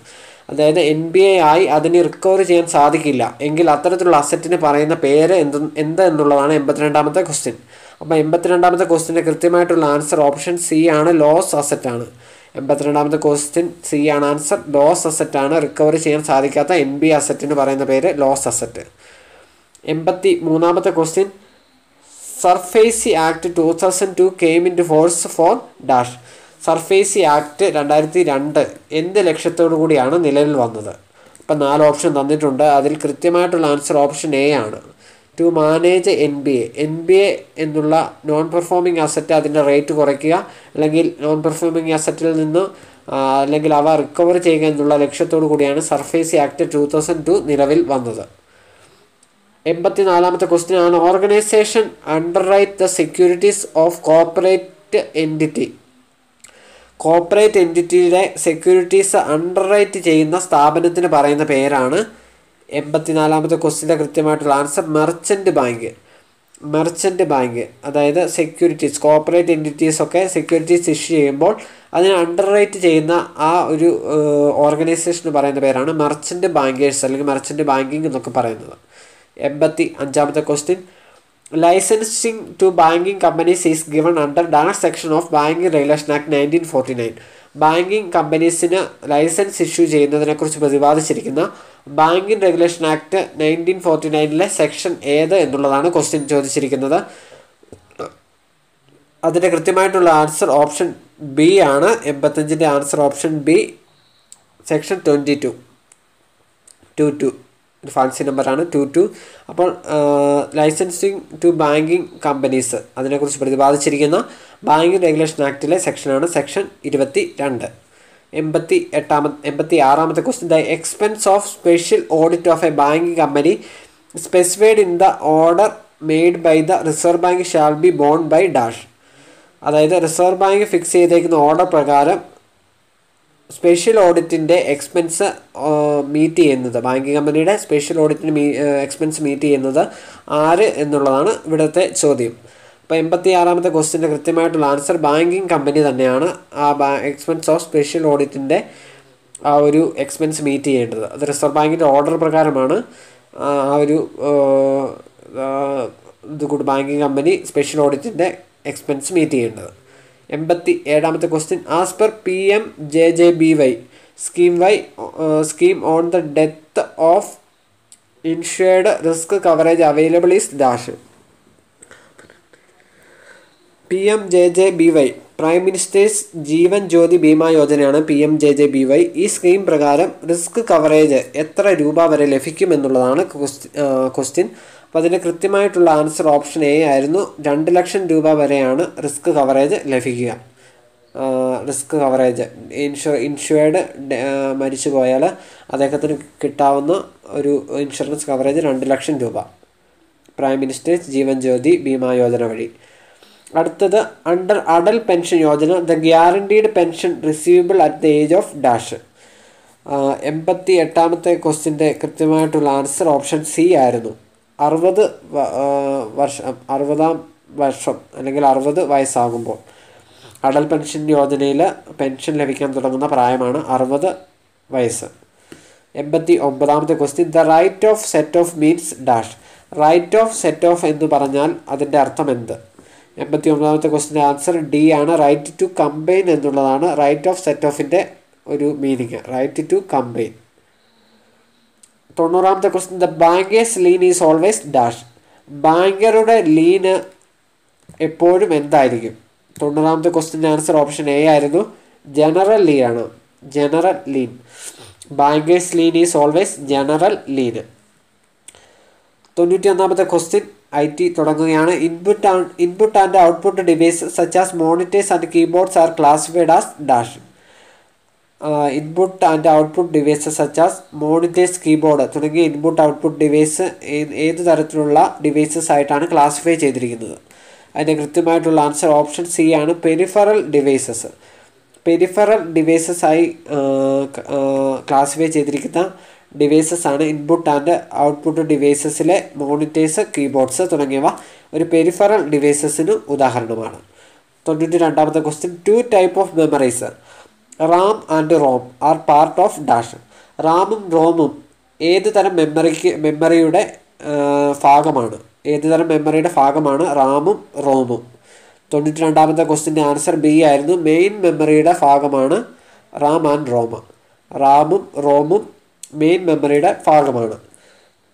അതായത് എൻ ബി എ ആയി അതിന് റിക്കവർ ചെയ്യാൻ സാധിക്കില്ല. എങ്കിൽ അത്തരത്തിലുള്ള അസറ്റിന് പറയുന്ന പേര് എന്ത് എന്ത് എന്നുള്ളതാണ് എൺപത്തിരണ്ടാമത്തെ ക്വസ്റ്റ്യൻ അപ്പോൾ എൺപത്തിരണ്ടാമത്തെ ക്വസ്റ്റ്യന്റെ കൃത്യമായിട്ടുള്ള ആൻസർ ഓപ്ഷൻ സി ആണ് ലോസ് അസറ്റാണ് എൺപത്തിരണ്ടാമത്തെ ക്വസ്റ്റ്യൻ സി ആണ് ആൻസർ ലോസ് അസറ്റാണ് റിക്കവർ ചെയ്യാൻ സാധിക്കാത്ത എൻ ബി അസറ്റിന് പറയുന്ന പേര് ലോസ് അസറ്റ് എൺപത്തി മൂന്നാമത്തെ question SARFAESI act two thousand two came into force for dash SARFAESI act രണ്ടായിരത്തി രണ്ട് എന്ത് ലക്ഷ്യത്തോടു കൂടിയാണ് നിലവിൽ വന്നത്? ഇപ്പം നാല് ഓപ്ഷൻ തന്നിട്ടുണ്ട്. അതിൽ കൃത്യമായിട്ടുള്ള ആൻസർ ഓപ്ഷൻ എ ആണ്. To manage N B A N B A എന്നുള്ള നോൺ പെർഫോമിംഗ് അസറ്റ് അതിന്റെ റേറ്റ് കുറയ്ക്കുക അല്ലെങ്കിൽ നോൺ പെർഫോമിംഗ് അസറ്റിൽ നിന്ന് അല്ലെങ്കിൽ അവ റിക്കവർ ചെയ്യുക എന്നുള്ള ലക്ഷ്യത്തോടു കൂടിയാണ് SARFAESI act two thousand two നിലവിൽ വന്നത്. എൺപത്തിനാലാമത്തെ ക്വസ്റ്റ്യൻ ആണ്. Organisation underwrite the securities of corporate entity corporate എന്റിറ്റിയുടെ securities underwrite ചെയ്യുന്ന സ്ഥാപനത്തിന് പറയുന്ന പേരാണ് എൺപത്തിനാലാമത്തെ ക്വസ്റ്റിന്റെ കൃത്യമായിട്ടുള്ള answer merchant bank merchant bank അതായത് സെക്യൂരിറ്റീസ് കോപ്പറേറ്റ് എന്റിറ്റീസ് ഒക്കെ സെക്യൂരിറ്റീസ് ഇഷ്യൂ ചെയ്യുമ്പോൾ അതിനെ അണ്ടർ റൈറ്റ് ചെയ്യുന്ന ആ ഒരു ഓർഗനൈസേഷന് പറയുന്ന പേരാണ് മെർച്ചന്റ് ബാങ്കേഴ്സ് അല്ലെങ്കിൽ മെർച്ചന്റ് ബാങ്കിങ് എന്നൊക്കെ പറയുന്നത്. എൺപത്തി അഞ്ചാമത്തെ question licensing to banking companies is given under dash section of banking regulation act nineteen forty nine banking കമ്പനീസിന് licence issue ചെയ്യുന്നതിനെക്കുറിച്ച് പ്രതിപാദിച്ചിരിക്കുന്ന banking regulation act nineteen forty നയനിലെ section ഏത് എന്നുള്ളതാണ് ക്വസ്റ്റ്യൻ ചോദിച്ചിരിക്കുന്നത്. അതിന്റെ കൃത്യമായിട്ടുള്ള ആൻസർ ഓപ്ഷൻ ബി ആണ്. എൺപത്തഞ്ചിന്റെ answer option B section twenty two two two ഒരു fancy നമ്പറാണ് two two അപ്പോൾ ലൈസൻസിങ് ടു ബാങ്കിങ് കമ്പനീസ് അതിനെക്കുറിച്ച് പ്രതിപാദിച്ചിരിക്കുന്ന ബാങ്കിങ് റെഗുലേഷൻ ആക്ടിലെ സെക്ഷനാണ് സെക്ഷൻ ഇരുപത്തി രണ്ട് എൺപത്തി എട്ടാമത്തെ എൺപത്തി ആറാമത്തെ question the expense of special audit of a banking company specified in the order made by the reserve bank shall be borne by dash അതായത് റിസർവ് ബാങ്ക് ഫിക്സ് ചെയ്തേക്കുന്ന ഓർഡർ പ്രകാരം സ്പെഷ്യൽ ഓഡിറ്റിന്റെ എക്സ്പെൻസ് മീറ്റ് ചെയ്യുന്നത്. Banking കമ്പനിയുടെ special ഓഡിറ്റിന് മീ expense meet ചെയ്യുന്നത് ആര് എന്നുള്ളതാണ് ഇവിടുത്തെ ചോദ്യം. അപ്പോൾ എൺപത്തി ആറാമത്തെ ക്വസ്റ്റിന്റെ കൃത്യമായിട്ടുള്ള ആൻസർ ബാങ്കിങ് കമ്പനി തന്നെയാണ് ആ ബാ എക്സ്പെൻസ് ഓഫ് സ്പെഷ്യൽ ഓഡിറ്റിന്റെ ആ ഒരു എക്സ്പെൻസ് മീറ്റ് ചെയ്യേണ്ടത്. അത് റിസർവ് ബാങ്കിന്റെ ഓർഡർ പ്രകാരമാണ് ആ ഒരു ഇത് കൂടി ബാങ്കിങ് കമ്പനി സ്പെഷ്യൽ ഓഡിറ്റിന്റെ എക്സ്പെൻസ് മീറ്റ് ചെയ്യേണ്ടത്. എൺപത്തി ഏഴാമത്തെ question as per P M J J B Y scheme Y scheme on the death of insured risk coverage available is dash P M J J B Y prime minister's Jeevan Jyoti Bima യോജനയാണ് P M J J B Y ഈ scheme പ്രകാരം risk coverage എത്ര രൂപ വരെ ലഭിക്കുമെന്നുള്ളതാണ് question അപ്പോൾ അതിന്റെ കൃത്യമായിട്ടുള്ള answer option A ആയിരുന്നു. രണ്ട് ലക്ഷം രൂപ വരെയാണ് റിസ്ക് കവറേജ് ലഭിക്കുക. Risk coverage. ഇൻഷു ഇൻഷുവേർഡ് മരിച്ചു പോയാൽ അദ്ദേഹത്തിന് കിട്ടാവുന്ന ഒരു ഇൻഷുറൻസ് കവറേജ് രണ്ട് ലക്ഷം രൂപ. പ്രൈം മിനിസ്റ്റേഴ്സ് ജീവൻ ജ്യോതി ബീമാ യോജന വഴി. അടുത്തത് under Atal pension Yojana the guaranteed pension receivable at the age of dash. എൺപത്തി എട്ടാമത്തെ ക്വസ്റ്റിന്റെ കൃത്യമായിട്ടുള്ള ആൻസർ ഓപ്ഷൻ സി ആയിരുന്നു. അറുപത് വർഷം അറുപതാം വർഷം അല്ലെങ്കിൽ അറുപത് വയസ്സാകുമ്പോൾ അടൽ പെൻഷൻ യോജനയിൽ പെൻഷൻ ലഭിക്കാൻ തുടങ്ങുന്ന പ്രായമാണ് അറുപത് വയസ്സ്. എൺപത്തി ഒമ്പതാമത്തെ question the right of set off means dash. Right of set off എന്ന് പറഞ്ഞാൽ അതിന്റെ അർത്ഥം എന്ത്? എൺപത്തി ഒമ്പതാമത്തെ ക്വസ്റ്റിന്റെ ആൻസർ ഡി ആണ്. റൈറ്റ് ടു കമ്പൈൻ എന്നുള്ളതാണ് റൈറ്റ് ഓഫ് സെറ്റ് ഓഫിന്റെ ഒരു meaning. Right to combine. തൊണ്ണൂറാമത്തെ question the banker's lien is always dash ബാങ്കറുടെ ലീന് എപ്പോഴും എന്തായിരിക്കും? തൊണ്ണൂറാമത്തെ ക്വസ്റ്റിന്റെ ആൻസർ ഓപ്ഷൻ എ ആയിരുന്നു. ജനറൽ ലീൻ ആണ്. General lien banker's lien is always general lien തൊണ്ണൂറ്റി ഒന്നാമത്തെ ക്വസ്റ്റ്യൻ ഐ ടി തുടങ്ങുകയാണ് input input and output device such as monitors and keyboards are classified as dash input and output devices such as monitors keyboard തുടങ്ങിയ input output device ഏത് തരത്തിലുള്ള devices ആയിട്ടാണ് classify ചെയ്തിരിക്കുന്നത്. അതിന്റെ കൃത്യമായിട്ടുള്ള ആൻസർ ഓപ്ഷൻ സി ആണ് peripheral devices peripheral devices ആയി classify ചെയ്തിരിക്കുന്ന ഡിവൈസസ് ആണ് ഇൻപുട്ട് ആൻഡ് ഔട്ട്പുട്ട് ഡിവൈസസിലെ മോണിറ്റേഴ്സ് കീബോർഡ്സ് തുടങ്ങിയവ. ഒരു പെരിഫറൽ ഡിവൈസസിന് ഉദാഹരണമാണ്. തൊണ്ണൂറ്റി രണ്ടാമത്തെ question two type of memories RAM and ROM are part of dash. റാമും റോമും ഏത് തരം മെമ്മറിക്ക് മെമ്മറിയുടെ ഭാഗമാണ്? ഏത് തരം മെമ്മറിയുടെ ഭാഗമാണ് റാമും റോമും? തൊണ്ണൂറ്റി രണ്ടാമത്തെ ക്വസ്റ്റിന്റെ ആൻസർ ബി ആയിരുന്നു. മെയിൻ മെമ്മറിയുടെ ഭാഗമാണ് റാം ആൻഡ് റോം റാമും റോമും മെയിൻ മെമ്മറിയുടെ ഭാഗമാണ്.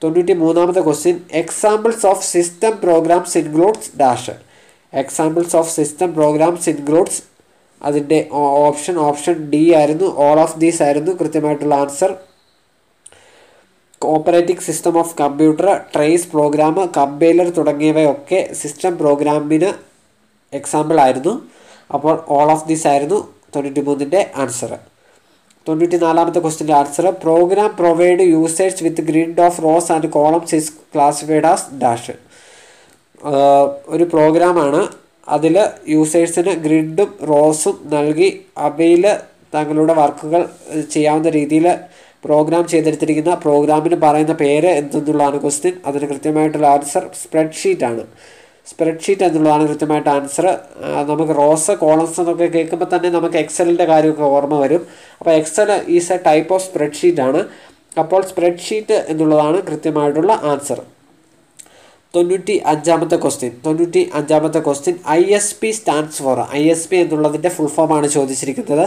തൊണ്ണൂറ്റി മൂന്നാമത്തെ question examples of system programs includes dash examples of system programs includes അതിന്റെ ഓപ്ഷൻ ഓപ്ഷൻ ഡി ആയിരുന്നു ഓൾ ഓഫ് ദീസ് ആയിരുന്നു കൃത്യമായിട്ടുള്ള answer operating system of computer trace program compiler തുടങ്ങിയവയൊക്കെ സിസ്റ്റം പ്രോഗ്രാമിന് എക്സാമ്പിൾ ആയിരുന്നു. അപ്പോൾ ഓൾ ഓഫ് ദീസ് ആയിരുന്നു തൊണ്ണൂറ്റി മൂന്നിന്റെ ആൻസർ തൊണ്ണൂറ്റി നാലാമത്തെ ക്വസ്റ്റിന്റെ answer program provide users with grid of rows and columns is classified as dash ഒരു പ്രോഗ്രാമാണ് അതിൽ യൂസേഴ്സിന് ഗ്രിഡും റോസും നൽകി അവയിൽ തങ്ങളുടെ വർക്കുകൾ ചെയ്യാവുന്ന രീതിയിൽ പ്രോഗ്രാം ചെയ്തെടുത്തിരിക്കുന്ന പ്രോഗ്രാമിന് പറയുന്ന പേര് എന്തെന്നുള്ളതാണ് ക്വസ്റ്റ്യൻ അതിന് കൃത്യമായിട്ടുള്ള ആൻസർ സ്പ്രെഡ്ഷീറ്റാണ് സ്പ്രെഡ്ഷീറ്റ് എന്നുള്ളതാണ് കൃത്യമായിട്ട് ആൻസർ നമുക്ക് റോസ് കോളംസ് എന്നൊക്കെ കേൾക്കുമ്പോൾ തന്നെ നമുക്ക് എക്സലിന്റെ കാര്യമൊക്കെ ഓർമ്മ വരും. അപ്പോൾ Excel is a type of spreadsheet ആണ്. അപ്പോൾ സ്പ്രെഡ്ഷീറ്റ് എന്നുള്ളതാണ് കൃത്യമായിട്ടുള്ള ആൻസർ തൊണ്ണൂറ്റി അഞ്ചാമത്തെ ക്വസ്റ്റ്യൻ തൊണ്ണൂറ്റി അഞ്ചാമത്തെ question I S P stands for I S P എന്നുള്ളതിന്റെ ഫുൾ ഫോമാണ് ചോദിച്ചിരിക്കുന്നത്.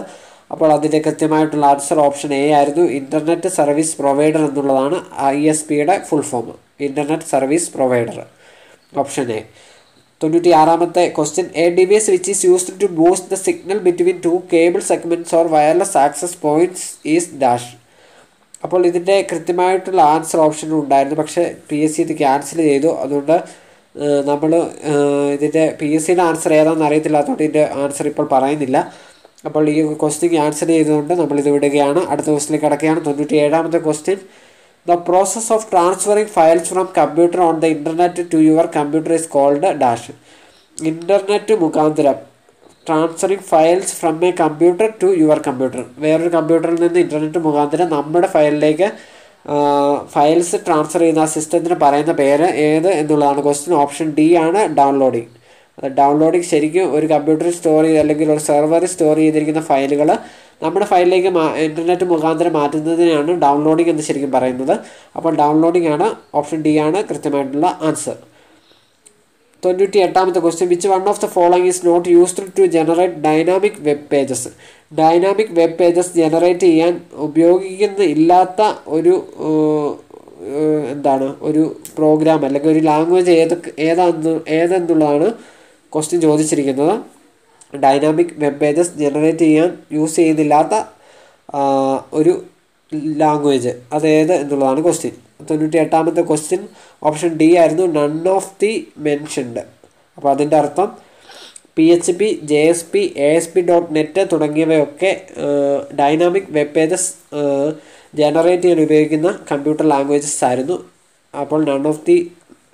അപ്പോൾ അതിന്റെ കൃത്യമായിട്ടുള്ള ആൻസർ ഓപ്ഷൻ എ ആയിരുന്നു. ഇന്റർനെറ്റ് സർവീസ് പ്രൊവൈഡർ എന്നുള്ളതാണ് ഐ എസ് പിയുടെ full form internet service provider option A തൊണ്ണൂറ്റി ആറാമത്തെ question a device which is used to boost the signal between two cable segments or wireless access points is dash അപ്പോൾ ഇതിന്റെ കൃത്യമായിട്ടുള്ള answer option ഉണ്ടായിരുന്നു. പക്ഷേ P S C ഇത് cancel ചെയ്തു. അതുകൊണ്ട് നമ്മൾ ഇതിന്റെ പി എസ് സിയുടെ ആൻസർ ഏതാണെന്ന് അറിയത്തില്ല. അതുകൊണ്ട് ഇതിന്റെ ആൻസർ ഇപ്പോൾ പറയുന്നില്ല. അപ്പോൾ ഈ ക്വസ്റ്റ്യൻ ക്യാൻസൽ ചെയ്തുകൊണ്ട് നമ്മളിത് വിടുകയാണ്. അടുത്ത ക്വസ്റ്റിലേക്ക് കിടക്കുകയാണ്. തൊണ്ണൂറ്റി ഏഴാമത്തെ question. The process of transferring files from computer on the internet to your computer is called dash internet മുഖാന്തരം. Transferring files from a computer to your computer വേറൊരു കമ്പ്യൂട്ടറിൽ നിന്ന് ഇന്റർനെറ്റ് മുഖാന്തരം നമ്മുടെ ഫയലിലേക്ക് ഫയൽസ് ട്രാൻസ്ഫർ ചെയ്യുന്ന ആ സിസ്റ്റത്തിന് പറയുന്ന പേര് ഏത് എന്നുള്ളതാണ് ക്വസ്റ്റ്യൻ ഓപ്ഷൻ ഡി ആണ് ഡൗൺലോഡിങ് ഡൗൺലോഡിങ് ശരിക്കും ഒരു കമ്പ്യൂട്ടറിൽ സ്റ്റോർ ചെയ്ത് അല്ലെങ്കിൽ ഒരു സെർവറിൽ സ്റ്റോർ ചെയ്തിരിക്കുന്ന ഫയലുകൾ നമ്മുടെ ഫയലിലേക്ക് മാ ഇന്റർനെറ്റ് മുഖാന്തരം മാറ്റുന്നതിനാണ് ഡൗൺലോഡിംഗ് എന്ന് ശരിക്കും പറയുന്നത്. അപ്പോൾ ഡൗൺലോഡിംഗ് ആണ് ഓപ്ഷൻ ഡി ആണ് കൃത്യമായിട്ടുള്ള ആൻസർ തൊണ്ണൂറ്റി എട്ടാമത്തെ question which one of the following is not used to generate dynamic web pages dynamic web pages generate ചെയ്യാൻ ഉപയോഗിക്കുന്ന ഇല്ലാത്ത ഒരു എന്താണ്? ഒരു പ്രോഗ്രാം അല്ലെങ്കിൽ ഒരു ലാംഗ്വേജ് ഏത് ഏതാന്ന് ഏതെന്നുള്ളതാണ് ക്വസ്റ്റ്യൻ ചോദിച്ചിരിക്കുന്നത്. ഡൈനാമിക് വെബ് പേജസ് ജനറേറ്റ് ചെയ്യാൻ യൂസ് ചെയ്യുന്നില്ലാത്ത ഒരു ലാംഗ്വേജ് അതേത് എന്നുള്ളതാണ് ക്വസ്റ്റ്യൻ തൊണ്ണൂറ്റി എട്ടാമത്തെ ക്വസ്റ്റ്യൻ ഓപ്ഷൻ ഡി ആയിരുന്നു നൺ ഓഫ് ദി മെൻഷൻഡ് അപ്പോൾ അതിന്റെ അർത്ഥം P H P J S P A S P dot net തുടങ്ങിയവയൊക്കെ ഡൈനാമിക് വെബ് പേജസ് ജനറേറ്റ് ചെയ്യാൻ ഉപയോഗിക്കുന്ന കമ്പ്യൂട്ടർ ലാംഗ്വേജസ് ആയിരുന്നു. അപ്പോൾ none of the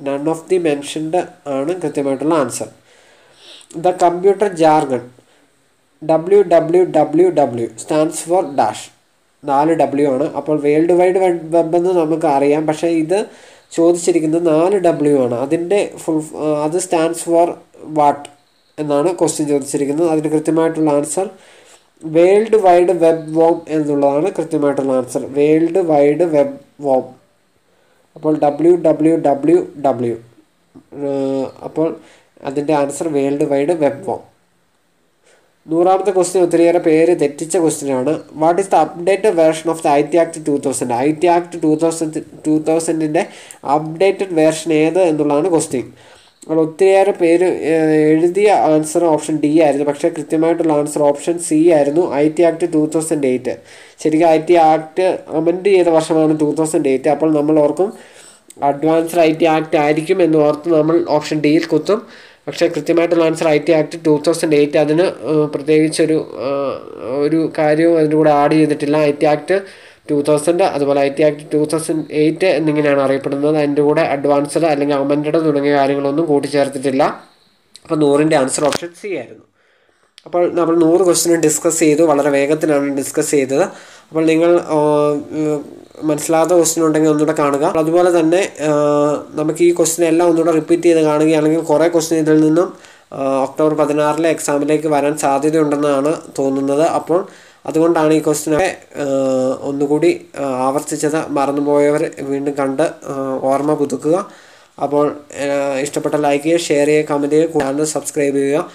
none of the mentioned ആണ് കൃത്യമായിട്ടുള്ള answer the computer jargon W W W W stands for dash നാല് W ആണ്. അപ്പോൾ വേൾഡ് വൈഡ് വെബ് എന്ന് നമുക്ക് അറിയാം പക്ഷേ ഇത് ചോദിച്ചിരിക്കുന്നത് നാല് ഡബ്ല്യു ആണ്. അതിന്റെ ഫുൾ അത് സ്റ്റാൻഡ്സ് ഫോർ വാട്ട് എന്നാണ് ക്വസ്റ്റ്യൻ ചോദിച്ചിരിക്കുന്നത്. അതിന് കൃത്യമായിട്ടുള്ള answer world wide web worm എന്നുള്ളതാണ് കൃത്യമായിട്ടുള്ള answer world wide web worm. അപ്പോൾ ഡബ്ല്യു ഡബ്ല്യു ഡബ്ല്യു ഡബ്ല്യു അപ്പോൾ അതിന്റെ answer world wide web worm. നൂറാമത്തെ ക്വസ്റ്റ്യൻ ഒത്തിരിയേറെ പേര് തെറ്റിച്ച ക്വസ്റ്റ്യനാണ് what is the updated version of the I T act two thousand I T act two thousand two thousand updated version ഏത് എന്നുള്ളതാണ് question അപ്പോൾ ഒത്തിരിയേറെ പേര് എഴുതിയ ആൻസർ ഓപ്ഷൻ ഡി ആയിരുന്നു. പക്ഷേ കൃത്യമായിട്ടുള്ള ആൻസർ ഓപ്ഷൻ സി ആയിരുന്നു I T act two thousand eight ശരിക്കും ഐ ടി ആക്ട് അമെൻഡ് ചെയ്ത വർഷമാണ് ടു തൗസൻഡ് എയ്റ്റ് അപ്പോൾ നമ്മൾ ഓർക്കും അഡ്വാൻസ്ഡ് ഐ ടി ആക്ട് ആയിരിക്കും എന്ന് ഓർത്ത് നമ്മൾ ഓപ്ഷൻ ഡിയിൽ കുത്തും. പക്ഷേ കൃത്യമായിട്ടുള്ള answer I T act two thousand eight അതിന് പ്രത്യേകിച്ചൊരു ഒരു കാര്യവും അതിന്റെ കൂടെ ആഡ് ചെയ്തിട്ടില്ല. I T act two thousand അതുപോലെ I T act two thousand eight എന്നിങ്ങനെയാണ് അറിയപ്പെടുന്നത്. അതിന്റെ കൂടെ അഡ്വാൻസ്ഡ് അല്ലെങ്കിൽ അമൻഡ് തുടങ്ങിയ കാര്യങ്ങളൊന്നും കൂട്ടിച്ചേർത്തിട്ടില്ല. അപ്പോൾ നൂറിന്റെ ആൻസർ ഓപ്ഷൻ സി ആയിരുന്നു. അപ്പോൾ നമ്മൾ നൂറ് ക്വസ്റ്റിനും ഡിസ്കസ് ചെയ്തു. വളരെ വേഗത്തിലാണ് ഡിസ്കസ് ചെയ്തത്. അപ്പോൾ നിങ്ങൾ മനസ്സിലാകാത്ത ക്വസ്റ്റ്യൻ ഉണ്ടെങ്കിൽ ഒന്നുകൂടെ കാണുക. അതുപോലെ തന്നെ നമുക്ക് ഈ ക്വസ്റ്റ്യൻ എല്ലാം ഒന്നുകൂടെ റിപ്പീറ്റ് ചെയ്ത് കാണുകയാണെങ്കിൽ കുറേ ക്വസ്റ്റ്യൻ ഇതിൽ നിന്നും ഒക്ടോബർ പതിനാറിലെ എക്സാമിലേക്ക് വരാൻ സാധ്യതയുണ്ടെന്നാണ് തോന്നുന്നത്. അപ്പോൾ അതുകൊണ്ടാണ് ഈ ക്വസ്റ്റിനൊക്കെ ഒന്നുകൂടി ആവർത്തിച്ചത് മറന്നുപോയവർ വീണ്ടും കണ്ട് ഓർമ്മ പുതുക്കുക. അപ്പോൾ ഇഷ്ടപ്പെട്ട ലൈക്ക് ചെയ്യുക ഷെയർ ചെയ്യുക കമന്റ് ചെയ്യുക കൂടാണ്ട് സബ്സ്ക്രൈബ് ചെയ്യുക.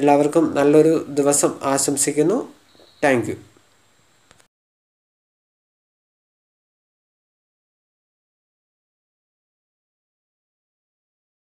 എല്ലാവർക്കും നല്ലൊരു ദിവസം ആശംസിക്കുന്നു. താങ്ക്